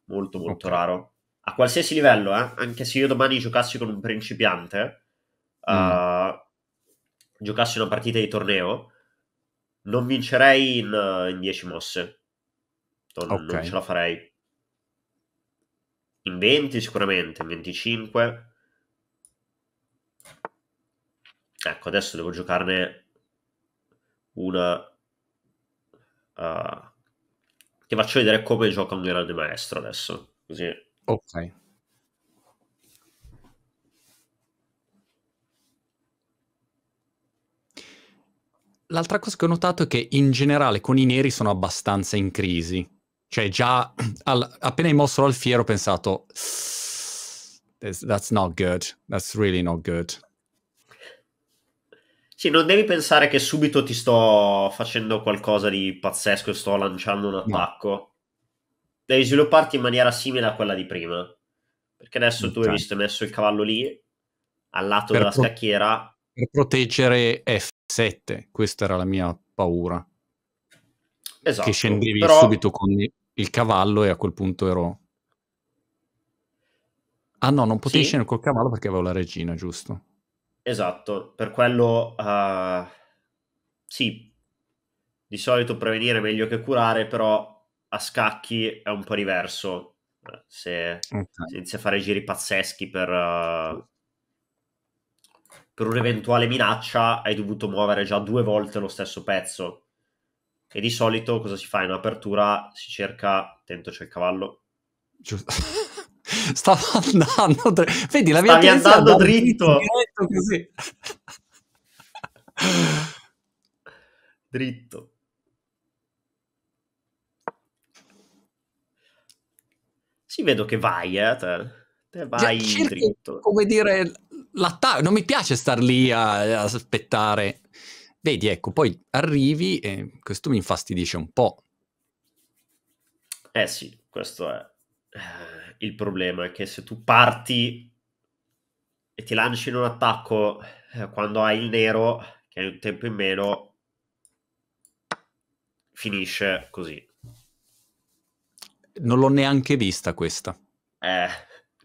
molto molto okay. raro, a qualsiasi livello, eh? anche se io domani giocassi con un principiante, mm. uh, giocassi una partita di torneo, non vincerei in, in 10 mosse, non, okay. non ce la farei. In 20 sicuramente, in 25 Ecco, adesso devo giocarne una... Uh, ti faccio vedere come gioca un grande maestro adesso. Così. Ok. L'altra cosa che ho notato è che in generale con i neri sono abbastanza in crisi. Cioè già [CLEARS THROAT] al, appena hai mosso l'alfiero ho pensato that's not good, that's really not good. Sì, non devi pensare che subito ti sto facendo qualcosa di pazzesco e sto lanciando un attacco. No. Devi svilupparti in maniera simile a quella di prima. Perché adesso okay. tu hai visto, hai messo il cavallo lì, al lato per della pro- scacchiera. Per proteggere F7, questa era la mia paura. Esatto. Che scendevi però... subito con il cavallo e a quel punto ero... Ah no, non potevi sì? scendere col cavallo perché avevo la regina, giusto? Esatto, per quello uh, sì, di solito prevenire è meglio che curare, però a scacchi è un po' diverso. Se, okay. se inizi a fare giri pazzeschi per, uh, per un'eventuale minaccia, hai dovuto muovere già due volte lo stesso pezzo. E di solito cosa si fa in apertura? Si cerca, attento c'è il cavallo. Giusto. [LAUGHS] Stavo andando dr- Vedi, la mia Stavi andando dritto. Così. dritto. Sì, vedo che vai, eh, te. te vai cerchi, dritto. come dire, l'attacco. Non mi piace star lì a, a aspettare. Vedi, ecco, poi arrivi e questo mi infastidisce un po'. Eh sì, questo è eh, il problema, è che se tu parti e ti lanci in un attacco eh, quando hai il nero, che hai un tempo in meno, finisce così. Non l'ho neanche vista questa. Eh,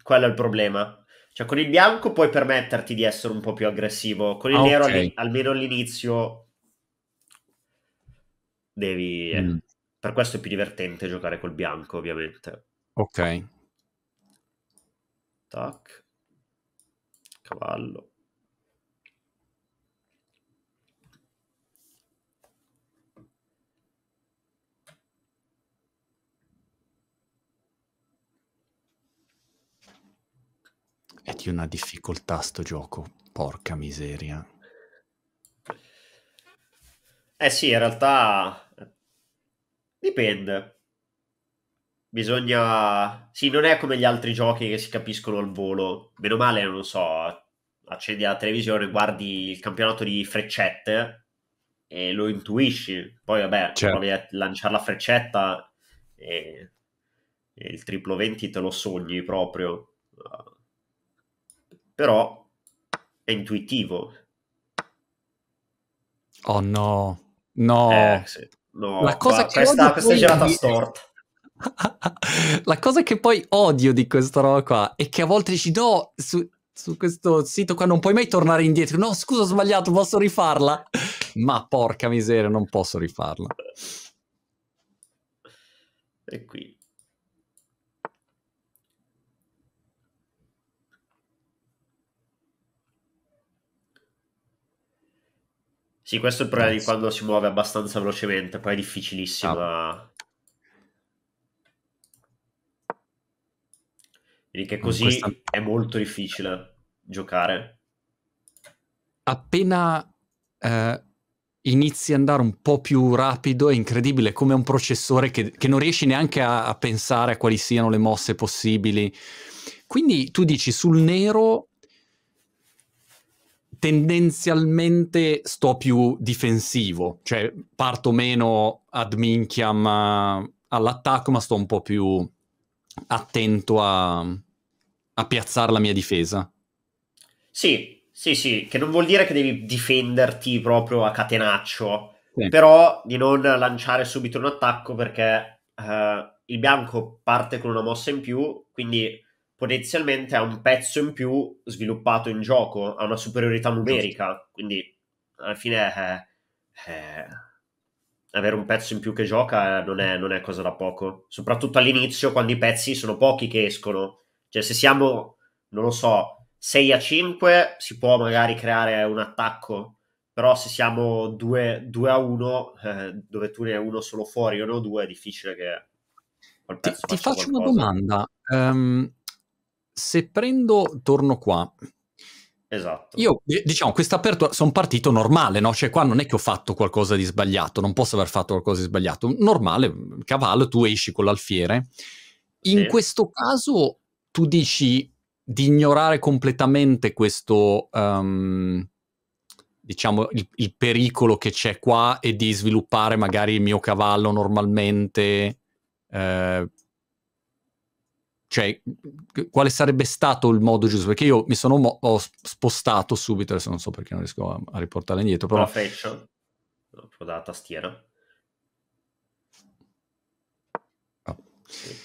quello è il problema. Cioè, con il bianco puoi permetterti di essere un po' più aggressivo. Con il Ah, nero, ok. alli- almeno all'inizio, devi... eh, Mm, Per questo è più divertente giocare col bianco, ovviamente. ok. Tac. Cavallo. È di una difficoltà sto gioco. Porca miseria. Eh sì, in realtà dipende. Bisogna... Sì, non è come gli altri giochi che si capiscono al volo. Meno male, non so, accendi la televisione, guardi il campionato di freccette e lo intuisci. Poi, vabbè, Certo. provi a lanciare la freccetta e, e il triplo 20 te lo sogni proprio. Però è intuitivo. Oh no. No. Eh, sì. No, La cosa qua- che questa, questa è girata storta. La cosa che poi odio di questa roba qua è che a volte dici no, su, su questo sito qua non puoi mai tornare indietro. No, scusa, ho sbagliato, posso rifarla? Ma porca miseria, non posso rifarla. E qui. Sì, questo è il problema di quando si muove abbastanza velocemente, poi è difficilissimo. da- Quindi che così questa- è molto difficile giocare. Appena eh, inizi ad andare un po' più rapido, è incredibile come un processore che, che non riesci neanche a, a pensare a quali siano le mosse possibili. Quindi tu dici sul nero tendenzialmente sto più difensivo, cioè parto meno ad minchiam all'attacco, ma sto un po' più attento a, a piazzare la mia difesa. Sì, sì, sì, che non vuol dire che devi difenderti proprio a catenaccio, Sì. però di non lanciare subito un attacco perché eh, il bianco parte con una mossa in più, quindi potenzialmente ha un pezzo in più sviluppato in gioco, ha una superiorità numerica, quindi alla fine eh, eh, avere un pezzo in più che gioca eh, non è, non è cosa da poco, soprattutto all'inizio quando i pezzi sono pochi che escono, cioè se siamo, non lo so, 6 a 5 si può magari creare un attacco, però se siamo 2, 2 a 1, eh, [LAUGHS] dove tu ne hai uno solo fuori, io ne ho due, è difficile che Ti, ti faccio una qualcosa. domanda. Ehm, se prendo, torno qua, Esatto. io diciamo questa apertura sono partito normale, no? Cioè qua non è che ho fatto qualcosa di sbagliato, non posso aver fatto qualcosa di sbagliato. Normale, cavallo, tu esci con l'alfiere. In Sì. questo caso tu dici di ignorare completamente questo, ehm, diciamo, il, il pericolo che c'è qua e di sviluppare magari il mio cavallo normalmente. eh, cioè, quale sarebbe stato il modo giusto? Perché io mi sono mo- ho spostato subito, adesso non so perché non riesco a, a riportarla indietro, però freccia, proprio dalla tastiera. Ah. Sì.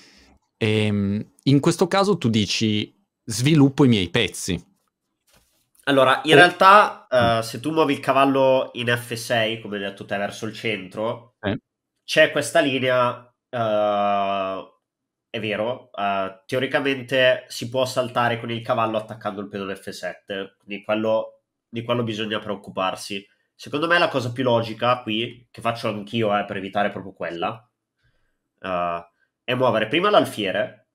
Ehm, in questo caso tu dici sviluppo i miei pezzi. Allora, in Oh. realtà, eh, se tu muovi il cavallo in F6, come hai detto te, verso il centro, Eh. c'è questa linea, eh, è vero, eh, teoricamente si può saltare con il cavallo attaccando il pedone F7, quindi quello, di quello bisogna preoccuparsi. Secondo me la cosa più logica qui, che faccio anch'io eh, per evitare proprio quella, eh, è muovere prima l'alfiere,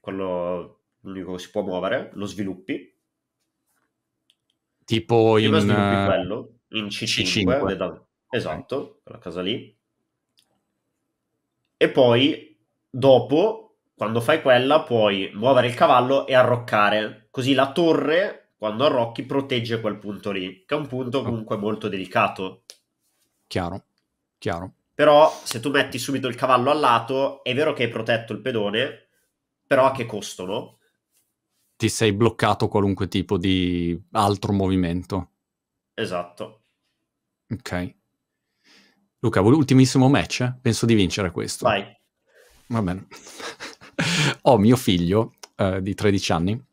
quello l'unico che si può muovere, lo sviluppi, Tipo in... prima sviluppi eh, quello in C5, C5. vedo- esatto, quella cosa lì. E poi dopo quando fai quella puoi muovere il cavallo e arroccare, così la torre, quando arrocchi, protegge quel punto lì, che è un punto comunque molto delicato. Chiaro, chiaro. Però se tu metti subito il cavallo al lato, è vero che hai protetto il pedone, però a che costo, no? Ti sei bloccato qualunque tipo di altro movimento. Esatto. Ok. Luca, ultimissimo match? Penso di vincere questo. Vai. Va bene. Ho mio figlio uh, di 13 anni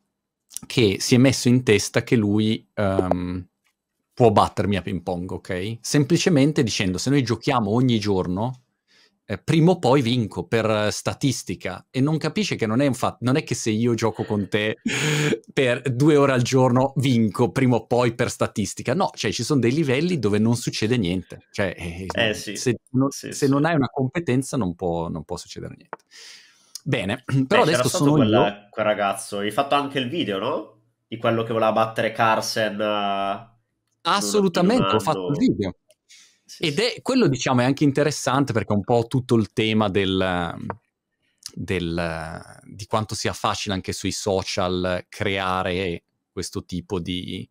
che si è messo in testa che lui um, può battermi a ping pong, ok? Semplicemente dicendo se noi giochiamo ogni giorno, eh, prima o poi vinco per uh, statistica e non capisce che non è, infatti, non è che se io gioco con te per due ore al giorno vinco prima o poi per statistica, no, cioè ci sono dei livelli dove non succede niente, cioè eh, eh sì, se, no, sì, se sì. non hai una competenza non può, non può succedere niente. Bene, [CLEARS THROAT] però Beh, adesso sono quel, io. quel ragazzo, hai fatto anche il video, no? Di quello che voleva battere Carsen. uh, Assolutamente, ho fatto il video. Sì, Ed è quello, diciamo, è anche interessante perché è un po' tutto il tema del, del, di quanto sia facile anche sui social creare questo tipo di...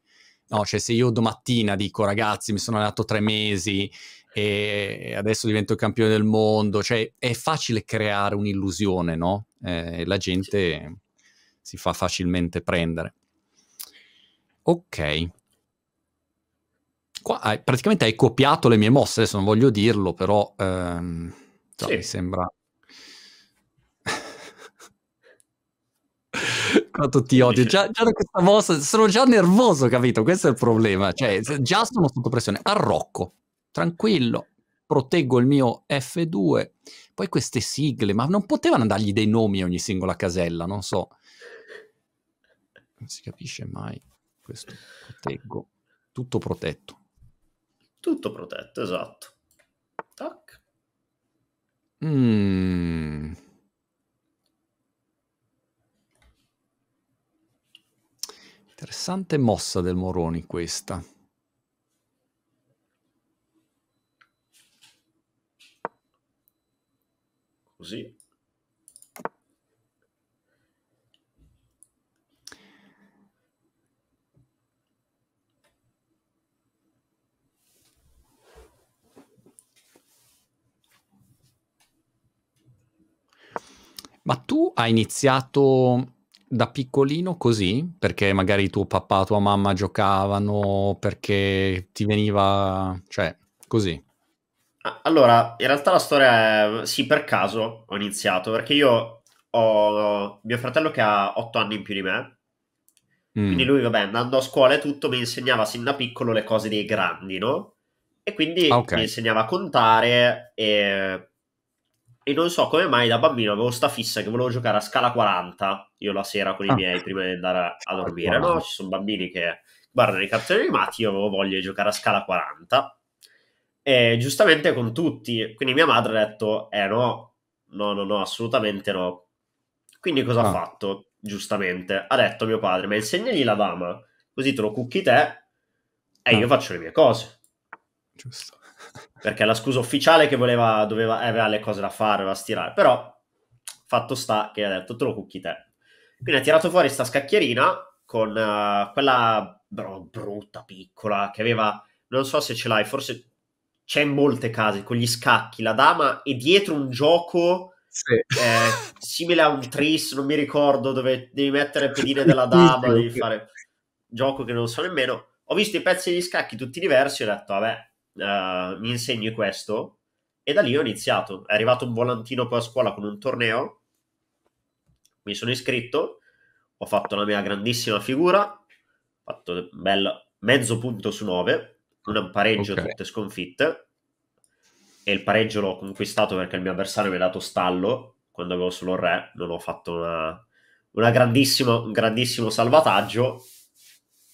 No, cioè se io domattina dico ragazzi mi sono allenato tre mesi e adesso divento campione del mondo, cioè è facile creare un'illusione, no? Eh, la gente si fa facilmente prendere. Ok. Qua hai- praticamente hai copiato le mie mosse, adesso non voglio dirlo, però ehm, so, Sì. mi sembra... [LAUGHS] Quanto ti odio, già, già da questa mossa sono già nervoso, capito? Questo è il problema, cioè già sono sotto pressione, arrocco, tranquillo, proteggo il mio F2, poi queste sigle, ma non potevano dargli dei nomi a ogni singola casella, non so, non si capisce mai, questo proteggo, tutto protetto. Tutto protetto, esatto. Tac. Mm. Interessante mossa del Moroni questa. Così. Ma tu hai iniziato da piccolino così? Perché magari tuo papà, tua mamma giocavano, perché ti veniva... cioè, così. Ah, Allora, in realtà la storia è... Sì, per caso ho iniziato, perché io ho mio fratello che ha 8 anni in più di me, quindi Mm. lui, vabbè, andando a scuola e tutto, mi insegnava sin da piccolo le cose dei grandi, no? E quindi Ah, ok. mi insegnava a contare e... e non so come mai da bambino avevo sta fissa che volevo giocare a scala 40, io la sera con i Ah. miei prima di andare a, dormire, no? 40. Ci sono bambini che guardano i cartoni animati, io avevo voglia di giocare a scala 40. E giustamente con tutti, quindi mia madre ha detto, eh no, no, no, no, assolutamente no. Quindi cosa ha Ah. fatto? Giustamente, ha detto a mio padre, ma insegnagli la dama, così te lo cucchi te e io Ah. faccio le mie cose. Giusto. [LAUGHS] Perché la scusa ufficiale che voleva, doveva, aveva le cose da fare, doveva stirare, però fatto sta che ha detto te lo cucchi te. Quindi ha tirato fuori sta scacchierina con eh, quella bro- brutta, piccola, che aveva, non so se ce l'hai, forse c'è in molte case, con gli scacchi, la dama e dietro un gioco Sì. eh, simile a un tris, non mi ricordo, dove devi mettere le pedine della [LAUGHS] dama, devi fare gioco che non so nemmeno. Ho visto i pezzi degli scacchi tutti diversi, ho detto, vabbè, eh, mi insegni questo. E da lì ho iniziato. È arrivato un volantino poi a scuola con un torneo, mi sono iscritto, ho fatto la mia grandissima figura, ho fatto un bel mezzo punto su 9, un pareggio Ok. tutte sconfitte, e il pareggio l'ho conquistato perché il mio avversario mi ha dato stallo quando avevo solo il re, non ho fatto una, una grandissimo, un grandissimo salvataggio.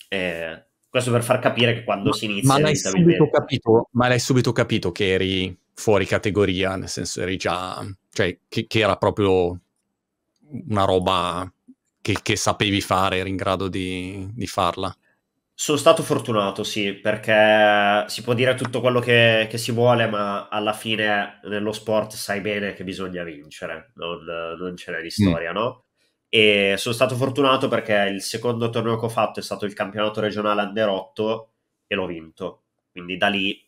E questo per far capire che quando si inizia Ma l'hai subito capito, ma l'hai subito capito che eri fuori categoria, nel senso eri già, cioè che, che era proprio una roba che, che sapevi fare, eri in grado di, di farla. Sono stato fortunato, sì, perché si può dire tutto quello che, che, si vuole, ma alla fine nello sport sai bene che bisogna vincere, non, non ce n'è di mm. storia, mm. no? E sono stato fortunato perché il secondo torneo che ho fatto è stato il campionato regionale Under 8 e l'ho vinto. Quindi da lì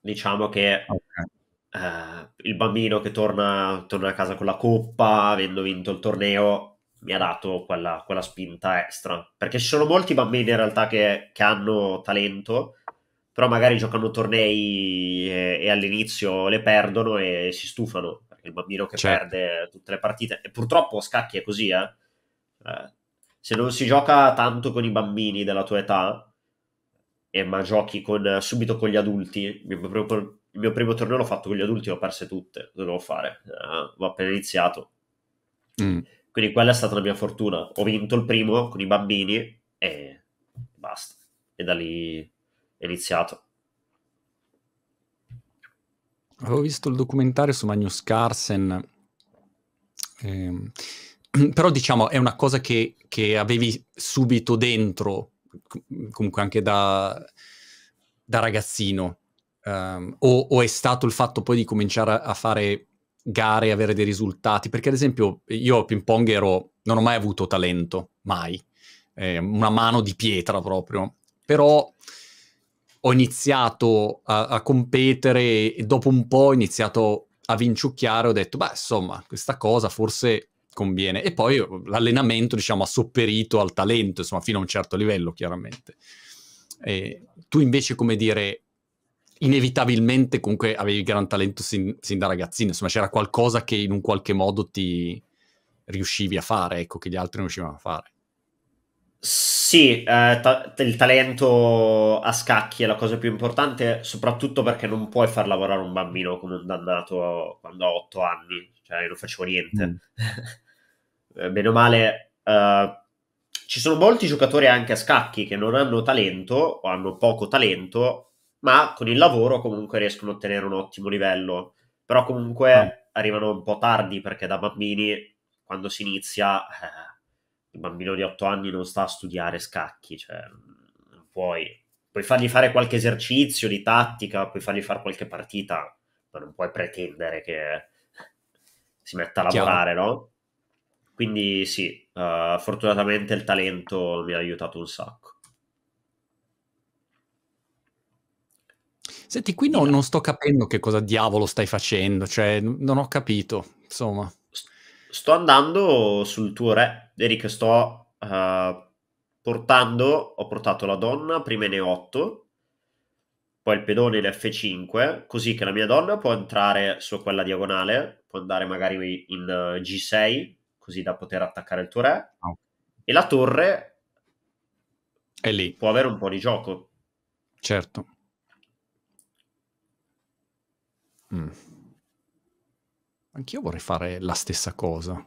diciamo che okay. eh, il bambino che torna, torna a casa con la coppa, avendo vinto il torneo, mi ha dato quella, quella, spinta extra. Perché ci sono molti bambini in realtà che, che hanno talento, però magari giocano tornei e, e, all'inizio le perdono e si stufano. Perché il bambino che certo. perde tutte le partite, e purtroppo scacchi è così, eh? eh se non si gioca tanto con i bambini della tua età, e, ma giochi con, subito con gli adulti, il mio, primo, il mio primo torneo l'ho fatto con gli adulti, ho perse tutte, dovevo fare, uh, ho appena iniziato. Mm quindi quella è stata la mia fortuna. Ho vinto il primo con i bambini e basta. E da lì è iniziato. Avevo visto il documentario su Magnus Carlsen, ehm, [CLEARS THROAT] però diciamo è una cosa che, che, avevi subito dentro, comunque anche da, da ragazzino, um, o, o, è stato il fatto poi di cominciare a, a fare gare e avere dei risultati, perché ad esempio io ping pong ero, non ho mai avuto talento, mai, eh, una mano di pietra proprio, però ho iniziato a, a, competere e dopo un po' ho iniziato a vinciucchiare, ho detto, beh, insomma, questa cosa forse conviene. E poi l'allenamento, diciamo, ha sopperito al talento, insomma, fino a un certo livello, chiaramente. E tu invece, come dire, inevitabilmente comunque avevi gran talento sin, sin, da ragazzino, insomma c'era qualcosa che in un qualche modo ti riuscivi a fare, ecco, che gli altri non riuscivano a fare. Sì, eh, ta- il talento a scacchi è la cosa più importante, soprattutto perché non puoi far lavorare un bambino come un dannato quando ha otto anni, cioè non facevo niente. Mm. [LAUGHS] Eh, bene o male, uh, ci sono molti giocatori anche a scacchi che non hanno talento o hanno poco talento ma con il lavoro comunque riescono a ottenere un ottimo livello. Però comunque ah. arrivano un po' tardi perché da bambini, quando si inizia, eh, il bambino di 8 anni non sta a studiare scacchi, cioè non puoi. Puoi fargli fare qualche esercizio di tattica, puoi fargli fare qualche partita, ma non puoi pretendere che [LAUGHS] si metta a lavorare, Chiaro. no? Quindi sì, uh, fortunatamente il talento mi ha aiutato un sacco. Senti, qui no, non sto capendo che cosa diavolo stai facendo, cioè non ho capito, insomma. Sto andando sul tuo re, vedi che sto uh, portando, ho portato la donna prima in E8, poi il pedone in F5, così che la mia donna può entrare su quella diagonale, può andare magari in G6, così da poter attaccare il tuo re, oh. e la torre è lì. Può avere un po' di gioco. Certo. Mm. Anch'io vorrei fare la stessa cosa.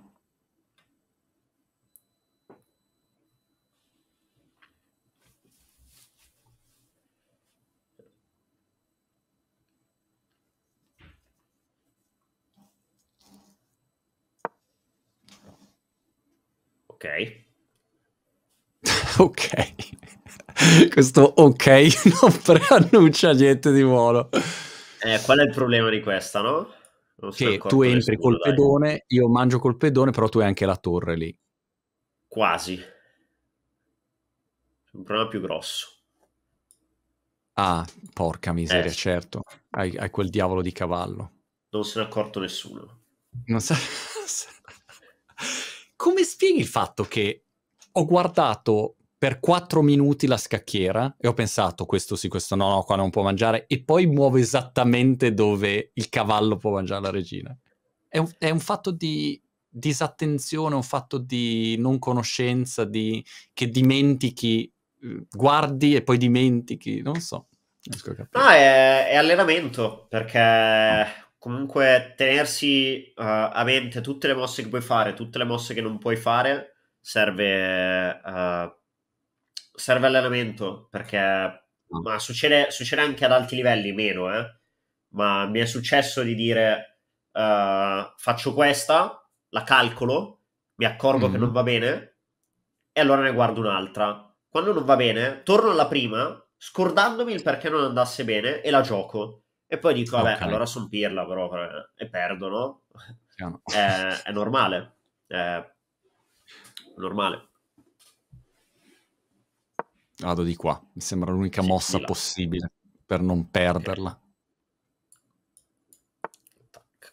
Ok. [LAUGHS] ok. Questo ok [LAUGHS] non preannuncia niente di buono. Eh, qual è il problema di questa, no? Che tu entri col dai. pedone, io mangio col pedone, però tu hai anche la torre lì. Quasi. Un problema più grosso. Ah, porca miseria, eh. certo. Hai, hai, quel diavolo di cavallo. Non se n'è accorto nessuno. Non sa... [LAUGHS] Come spieghi il fatto che ho guardato per quattro minuti la scacchiera e ho pensato questo sì, questo no, no, qua non può mangiare e poi muovo esattamente dove il cavallo può mangiare la regina. È un, è un fatto di disattenzione, un fatto di non conoscenza, di, che dimentichi, eh, guardi e poi dimentichi, non so. No, è, è allenamento perché comunque tenersi uh, a mente tutte le mosse che puoi fare, tutte le mosse che non puoi fare, serve uh, serve allenamento perché ma succede, succede, anche ad alti livelli, meno, eh? ma mi è successo di dire uh, faccio questa, la calcolo, mi accorgo mm-hmm. che non va bene e allora ne guardo un'altra. quando non va bene, torno alla prima, scordandomi il perché non andasse bene e la gioco. E poi dico, vabbè, okay. allora son pirla però e perdo, no? È, è, normale. È normale. Vado di qua, mi sembra l'unica sì, mossa possibile per non perderla. Okay.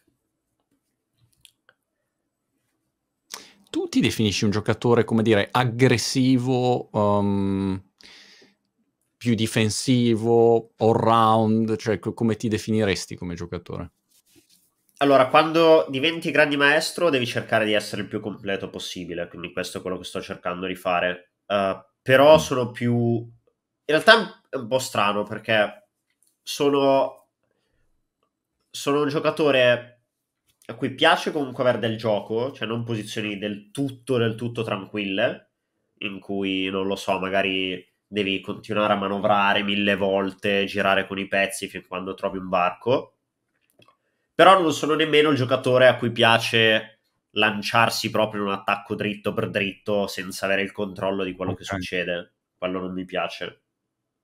Tu ti definisci un giocatore, come dire, aggressivo, um, più difensivo, all round, cioè come ti definiresti come giocatore? Allora, quando diventi grandi maestro devi cercare di essere il più completo possibile, quindi questo è quello che sto cercando di fare. Uh, però mm. sono più... In realtà è un po' strano perché sono... sono un giocatore a cui piace comunque avere del gioco, cioè non posizioni del tutto, del tutto tranquille, in cui, non lo so, magari devi continuare a manovrare mille volte, girare con i pezzi fin quando trovi un barco. Però non sono nemmeno il giocatore a cui piace lanciarsi proprio in un attacco dritto per dritto senza avere il controllo di quello okay. che succede. Quello non mi piace.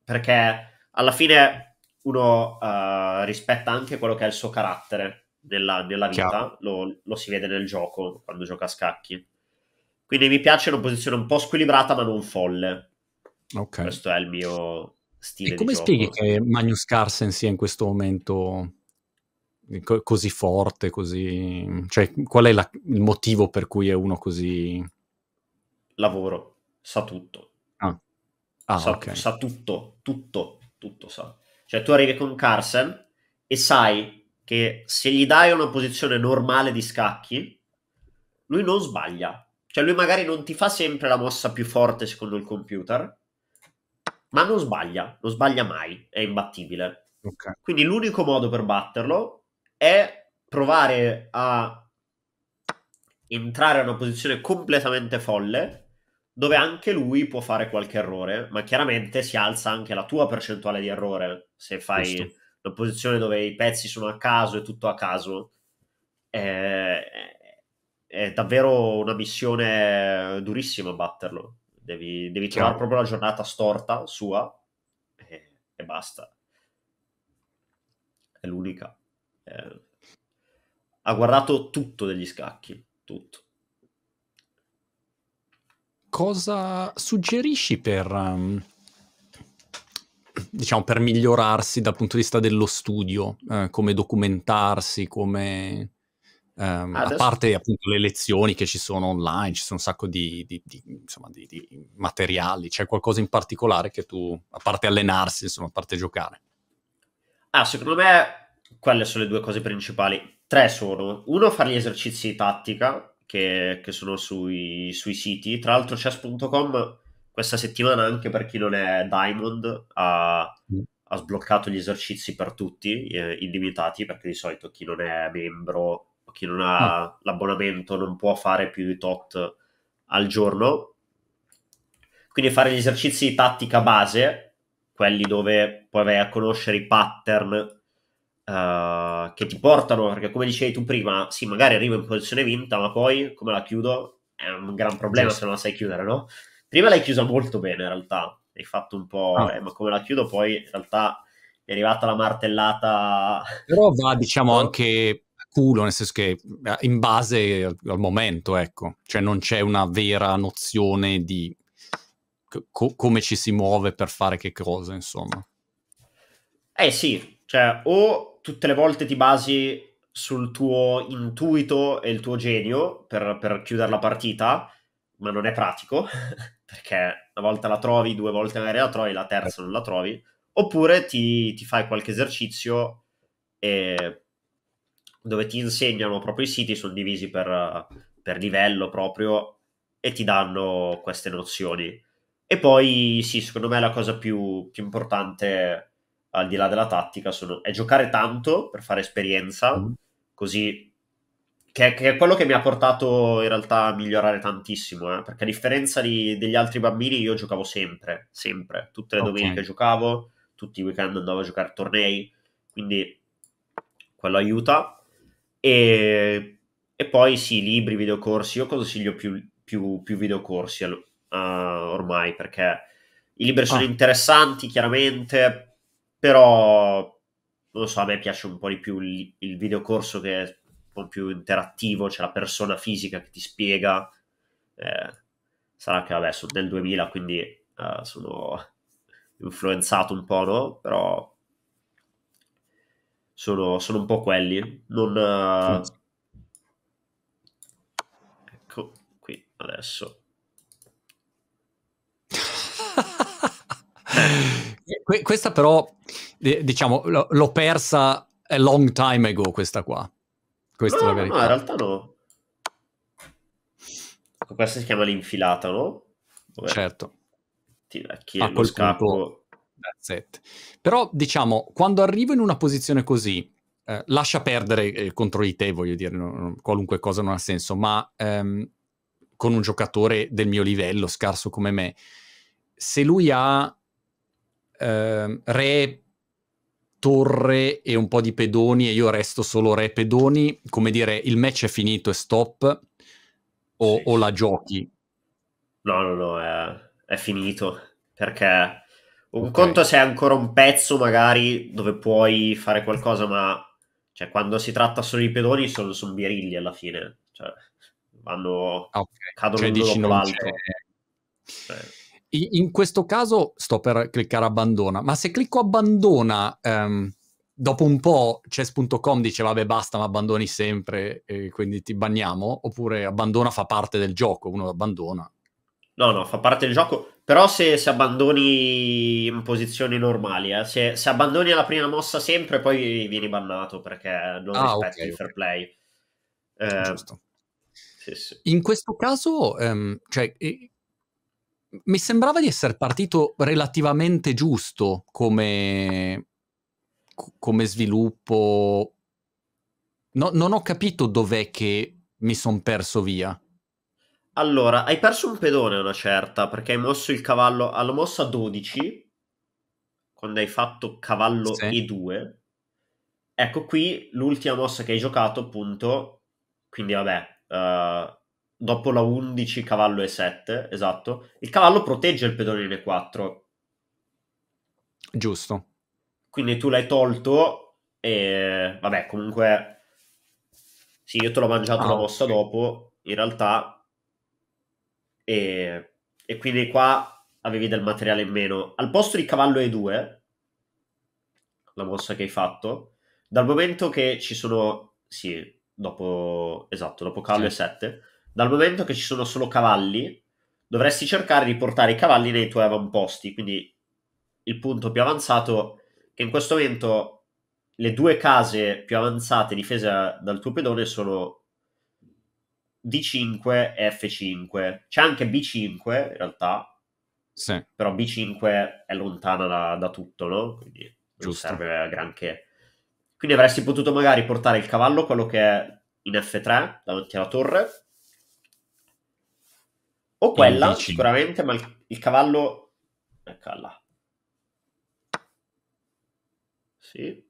Perché alla fine uno uh, rispetta anche quello che è il suo carattere nella, nella vita, lo, lo, si vede nel gioco quando gioca a scacchi. Quindi mi piace una posizione un po' squilibrata ma non folle. Okay. Questo è il mio stile. E come spieghi che Magnus Carlsen sia in questo momento co- così forte, così... Cioè, qual è la, il motivo per cui è uno così... Lavoro, sa tutto. Ah, ah sa, okay. sa tutto, tutto, tutto sa. Cioè, tu arrivi con Carlsen e sai che se gli dai una posizione normale di scacchi, lui non sbaglia. Cioè lui magari non ti fa sempre la mossa più forte secondo il computer, ma non sbaglia, non sbaglia mai, è imbattibile. Okay. Quindi l'unico modo per batterlo è provare a entrare in una posizione completamente folle dove anche lui può fare qualche errore, ma chiaramente si alza anche la tua percentuale di errore se fai Giusto una posizione dove i pezzi sono a caso e tutto a caso, è, è davvero una missione durissima batterlo. Devi, devi trovare proprio la giornata storta sua e, e basta. È l'unica. È... Ha guardato tutto degli scacchi, tutto. Cosa suggerisci per... Um diciamo, per migliorarsi dal punto di vista dello studio, eh, come documentarsi, come... Um, Adesso... A parte appunto le lezioni che ci sono online, ci sono un sacco di, di, di, insomma, di, materiali, c'è qualcosa in particolare che tu, a parte allenarsi, insomma, a parte giocare? Ah, secondo me quelle sono le due cose principali. Tre sono. Uno, fare gli esercizi di tattica che, che sono sui, sui, siti. Tra l'altro chess.com questa settimana anche per chi non è Diamond ha, ha sbloccato gli esercizi per tutti, eh, illimitati, perché di solito chi non è membro o chi non ha mm. l'abbonamento non può fare più di tot al giorno. Quindi fare gli esercizi di tattica base, quelli dove puoi vai a conoscere i pattern uh, che ti portano, perché come dicevi tu prima, sì, magari arrivo in posizione vinta, ma poi come la chiudo è un gran problema sì. se non la sai chiudere, no? Prima l'hai chiusa molto bene, in realtà. Hai fatto un po', ah. eh, ma come la chiudo poi, in realtà è arrivata la martellata. Però va, diciamo, anche a culo, nel senso che eh, in base al momento, ecco. Cioè non c'è una vera nozione di co- come ci si muove per fare che cosa, insomma. Eh sì, cioè o tutte le volte ti basi sul tuo intuito e il tuo genio per, per chiudere la partita, ma non è pratico. [LAUGHS] perché una volta la trovi, due volte magari la trovi, la terza non la trovi, oppure ti, ti fai qualche esercizio e, dove ti insegnano proprio i siti, sono divisi per, per livello proprio e ti danno queste nozioni. E poi sì, secondo me la cosa più, più importante al di là della tattica sono, è giocare tanto per fare esperienza, mm. così che, che, è quello che mi ha portato in realtà a migliorare tantissimo, eh? perché a differenza di, degli altri bambini io giocavo sempre, sempre, tutte le okay. domeniche giocavo, tutti i weekend andavo a giocare tornei, quindi quello aiuta. E, e poi sì, libri, videocorsi, io consiglio più, più, più videocorsi uh, ormai, perché I libri sono ah. interessanti, chiaramente, però non lo so, a me piace un po' di più il, il videocorso che è un po' più interattivo, c'è la persona fisica che ti spiega. Eh, sarà che vabbè, sono del 2000, quindi uh, sono [LAUGHS] influenzato un po', no? Però sono, sono un po' quelli. Non, uh... Ecco, qui adesso. [LAUGHS] questa però, diciamo, l'ho persa a long time ago questa qua. Questa no, verità. No, in realtà no. Questa si chiama l'infilata, no? Vabbè. Certo. Ti vecchi a lo scappo. Però, diciamo, quando arrivo in una posizione così, eh, lascia perdere eh, contro di te, voglio dire, non, qualunque cosa non ha senso, ma ehm, con un giocatore del mio livello, scarso come me, se lui ha eh, re, torre e un po' di pedoni e io resto solo re pedoni, come dire, il match è finito e stop o, sì. o la giochi? No, no, no, è, è finito perché un okay. conto se è ancora un pezzo magari dove puoi fare qualcosa, ma cioè, quando si tratta solo di pedoni sono, sono birilli alla fine, cioè, vanno, okay. cadono cioè, uno dopo l'altro. Cioè. In questo caso sto per cliccare abbandona, ma se clicco abbandona, um, dopo un po' chess.com dice vabbè basta ma abbandoni sempre e quindi ti banniamo, oppure abbandona fa parte del gioco, uno abbandona. No, no, fa parte del gioco, però se, se abbandoni in posizioni normali, eh, se, se, abbandoni alla prima mossa sempre poi vieni bannato perché non ah, rispetti okay, il fair play. Eh, Giusto. Sì, sì. In questo caso, um, cioè, mi sembrava di essere partito relativamente giusto come, come sviluppo. No, non ho capito dov'è che mi sono perso via. Allora, hai perso un pedone una certa, perché hai mosso il cavallo alla mossa 12, quando hai fatto cavallo sì. E2. Ecco qui l'ultima mossa che hai giocato, appunto, quindi vabbè, uh, dopo la 11 cavallo E7, esatto, il cavallo protegge il pedone in E4. Giusto. Quindi tu l'hai tolto e vabbè, comunque sì, io te l'ho mangiato ah, la mossa okay. dopo, in realtà e, e quindi qua avevi del materiale in meno. Al posto di cavallo E2, la mossa che hai fatto, dal momento che ci sono sì, dopo esatto, dopo cavallo sì. E7 dal momento che ci sono solo cavalli, dovresti cercare di portare i cavalli nei tuoi avamposti. Quindi il punto più avanzato, che in questo momento le due case più avanzate difese dal tuo pedone sono D5 e F5. C'è anche B5 in realtà, sì. però B5 è lontana da, da tutto, no? Quindi non Giusto. serve a granché. Quindi avresti potuto magari portare il cavallo, quello che è in F3, davanti alla torre, o quella, sicuramente, ma il, il cavallo... Eccola. Sì.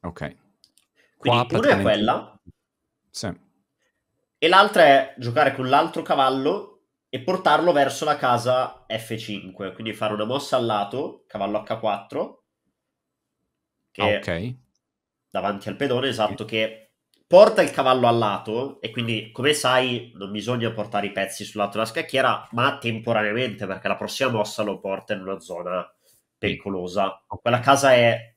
Ok. Quindi Qua una è quella. Sì. E l'altra è giocare con l'altro cavallo e portarlo verso la casa F5. Quindi fare una mossa al lato, cavallo H4. Che ah, ok. Davanti al pedone, esatto, che porta il cavallo al lato e quindi come sai non bisogna portare i pezzi sul lato della scacchiera ma temporaneamente perché la prossima mossa lo porta in una zona pericolosa. Quella casa è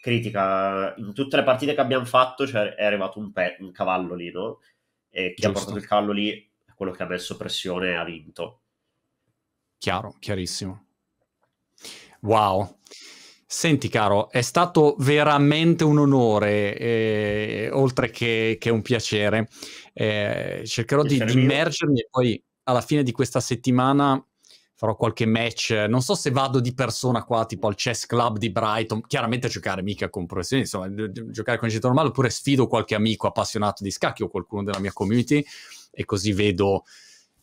critica. In tutte le partite che abbiamo fatto cioè, è arrivato un, pe- un cavallo lì no? e chi Giusto. ha portato il cavallo lì è quello che ha messo pressione e ha vinto. Chiaro, chiarissimo. Wow Senti caro, è stato veramente un onore, eh, oltre che, che, un piacere. Eh, cercherò di, di immergermi e poi alla fine di questa settimana farò qualche match. Non so se vado di persona qua, tipo al chess club di Brighton, chiaramente a giocare mica con professionisti, insomma, giocare con gente normale, oppure sfido qualche amico appassionato di scacchi o qualcuno della mia community e così vedo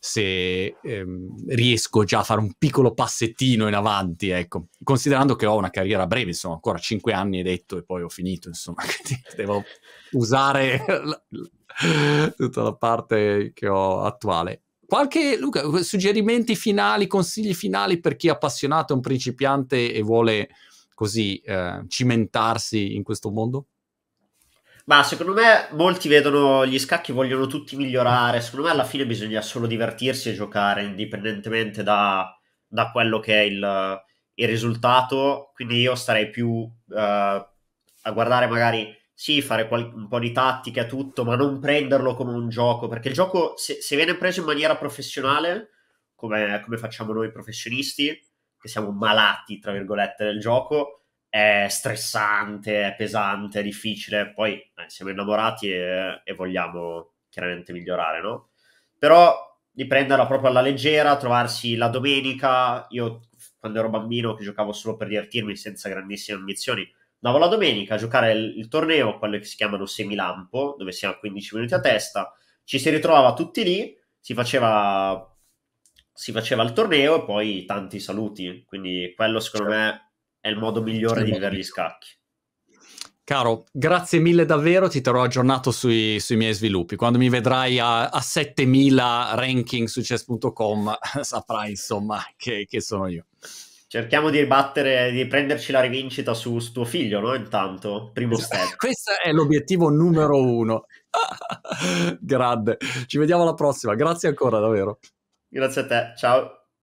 se ehm, riesco già a fare un piccolo passettino in avanti, ecco, considerando che ho una carriera breve, insomma, ancora 5 anni hai detto e poi ho finito, insomma, [LAUGHS] devo usare la, tutta la parte che ho attuale. qualche Luca, suggerimenti finali, consigli finali per chi è appassionato, è un principiante e vuole così eh, cimentarsi in questo mondo? Ma secondo me molti vedono gli scacchi vogliono tutti migliorare. Secondo me alla fine bisogna solo divertirsi e giocare, indipendentemente da, da quello che è il, il, risultato. Quindi io starei più uh, a guardare magari sì, fare qual- un po' di tattica e tutto, ma non prenderlo come un gioco, perché il gioco, se, se viene preso in maniera professionale, come, come, facciamo noi professionisti, che siamo malati, tra virgolette, del gioco, è stressante, è pesante, è difficile, poi eh, siamo innamorati e, e, vogliamo chiaramente migliorare, no? Però di prenderla proprio alla leggera, trovarsi la domenica, io quando ero bambino che giocavo solo per divertirmi senza grandissime ambizioni, andavo la domenica a giocare il, il torneo, quello che si chiamano semilampo, dove siamo a 15 minuti a testa, ci si ritrovava tutti lì, si faceva, si faceva il torneo e poi tanti saluti. Quindi quello secondo certo. me è il modo migliore di vivere gli scacchi. Caro, grazie mille davvero, ti terrò aggiornato sui, sui miei sviluppi. Quando mi vedrai a, a 7000 ranking su chess.com [LAUGHS] saprai insomma che, che sono io. Cerchiamo di battere, di prenderci la rivincita su, su tuo figlio, no? Intanto, primo step. [LAUGHS] Questo è l'obiettivo numero uno. [LAUGHS] Grande. Ci vediamo alla prossima. Grazie ancora, davvero. Grazie a te. Ciao.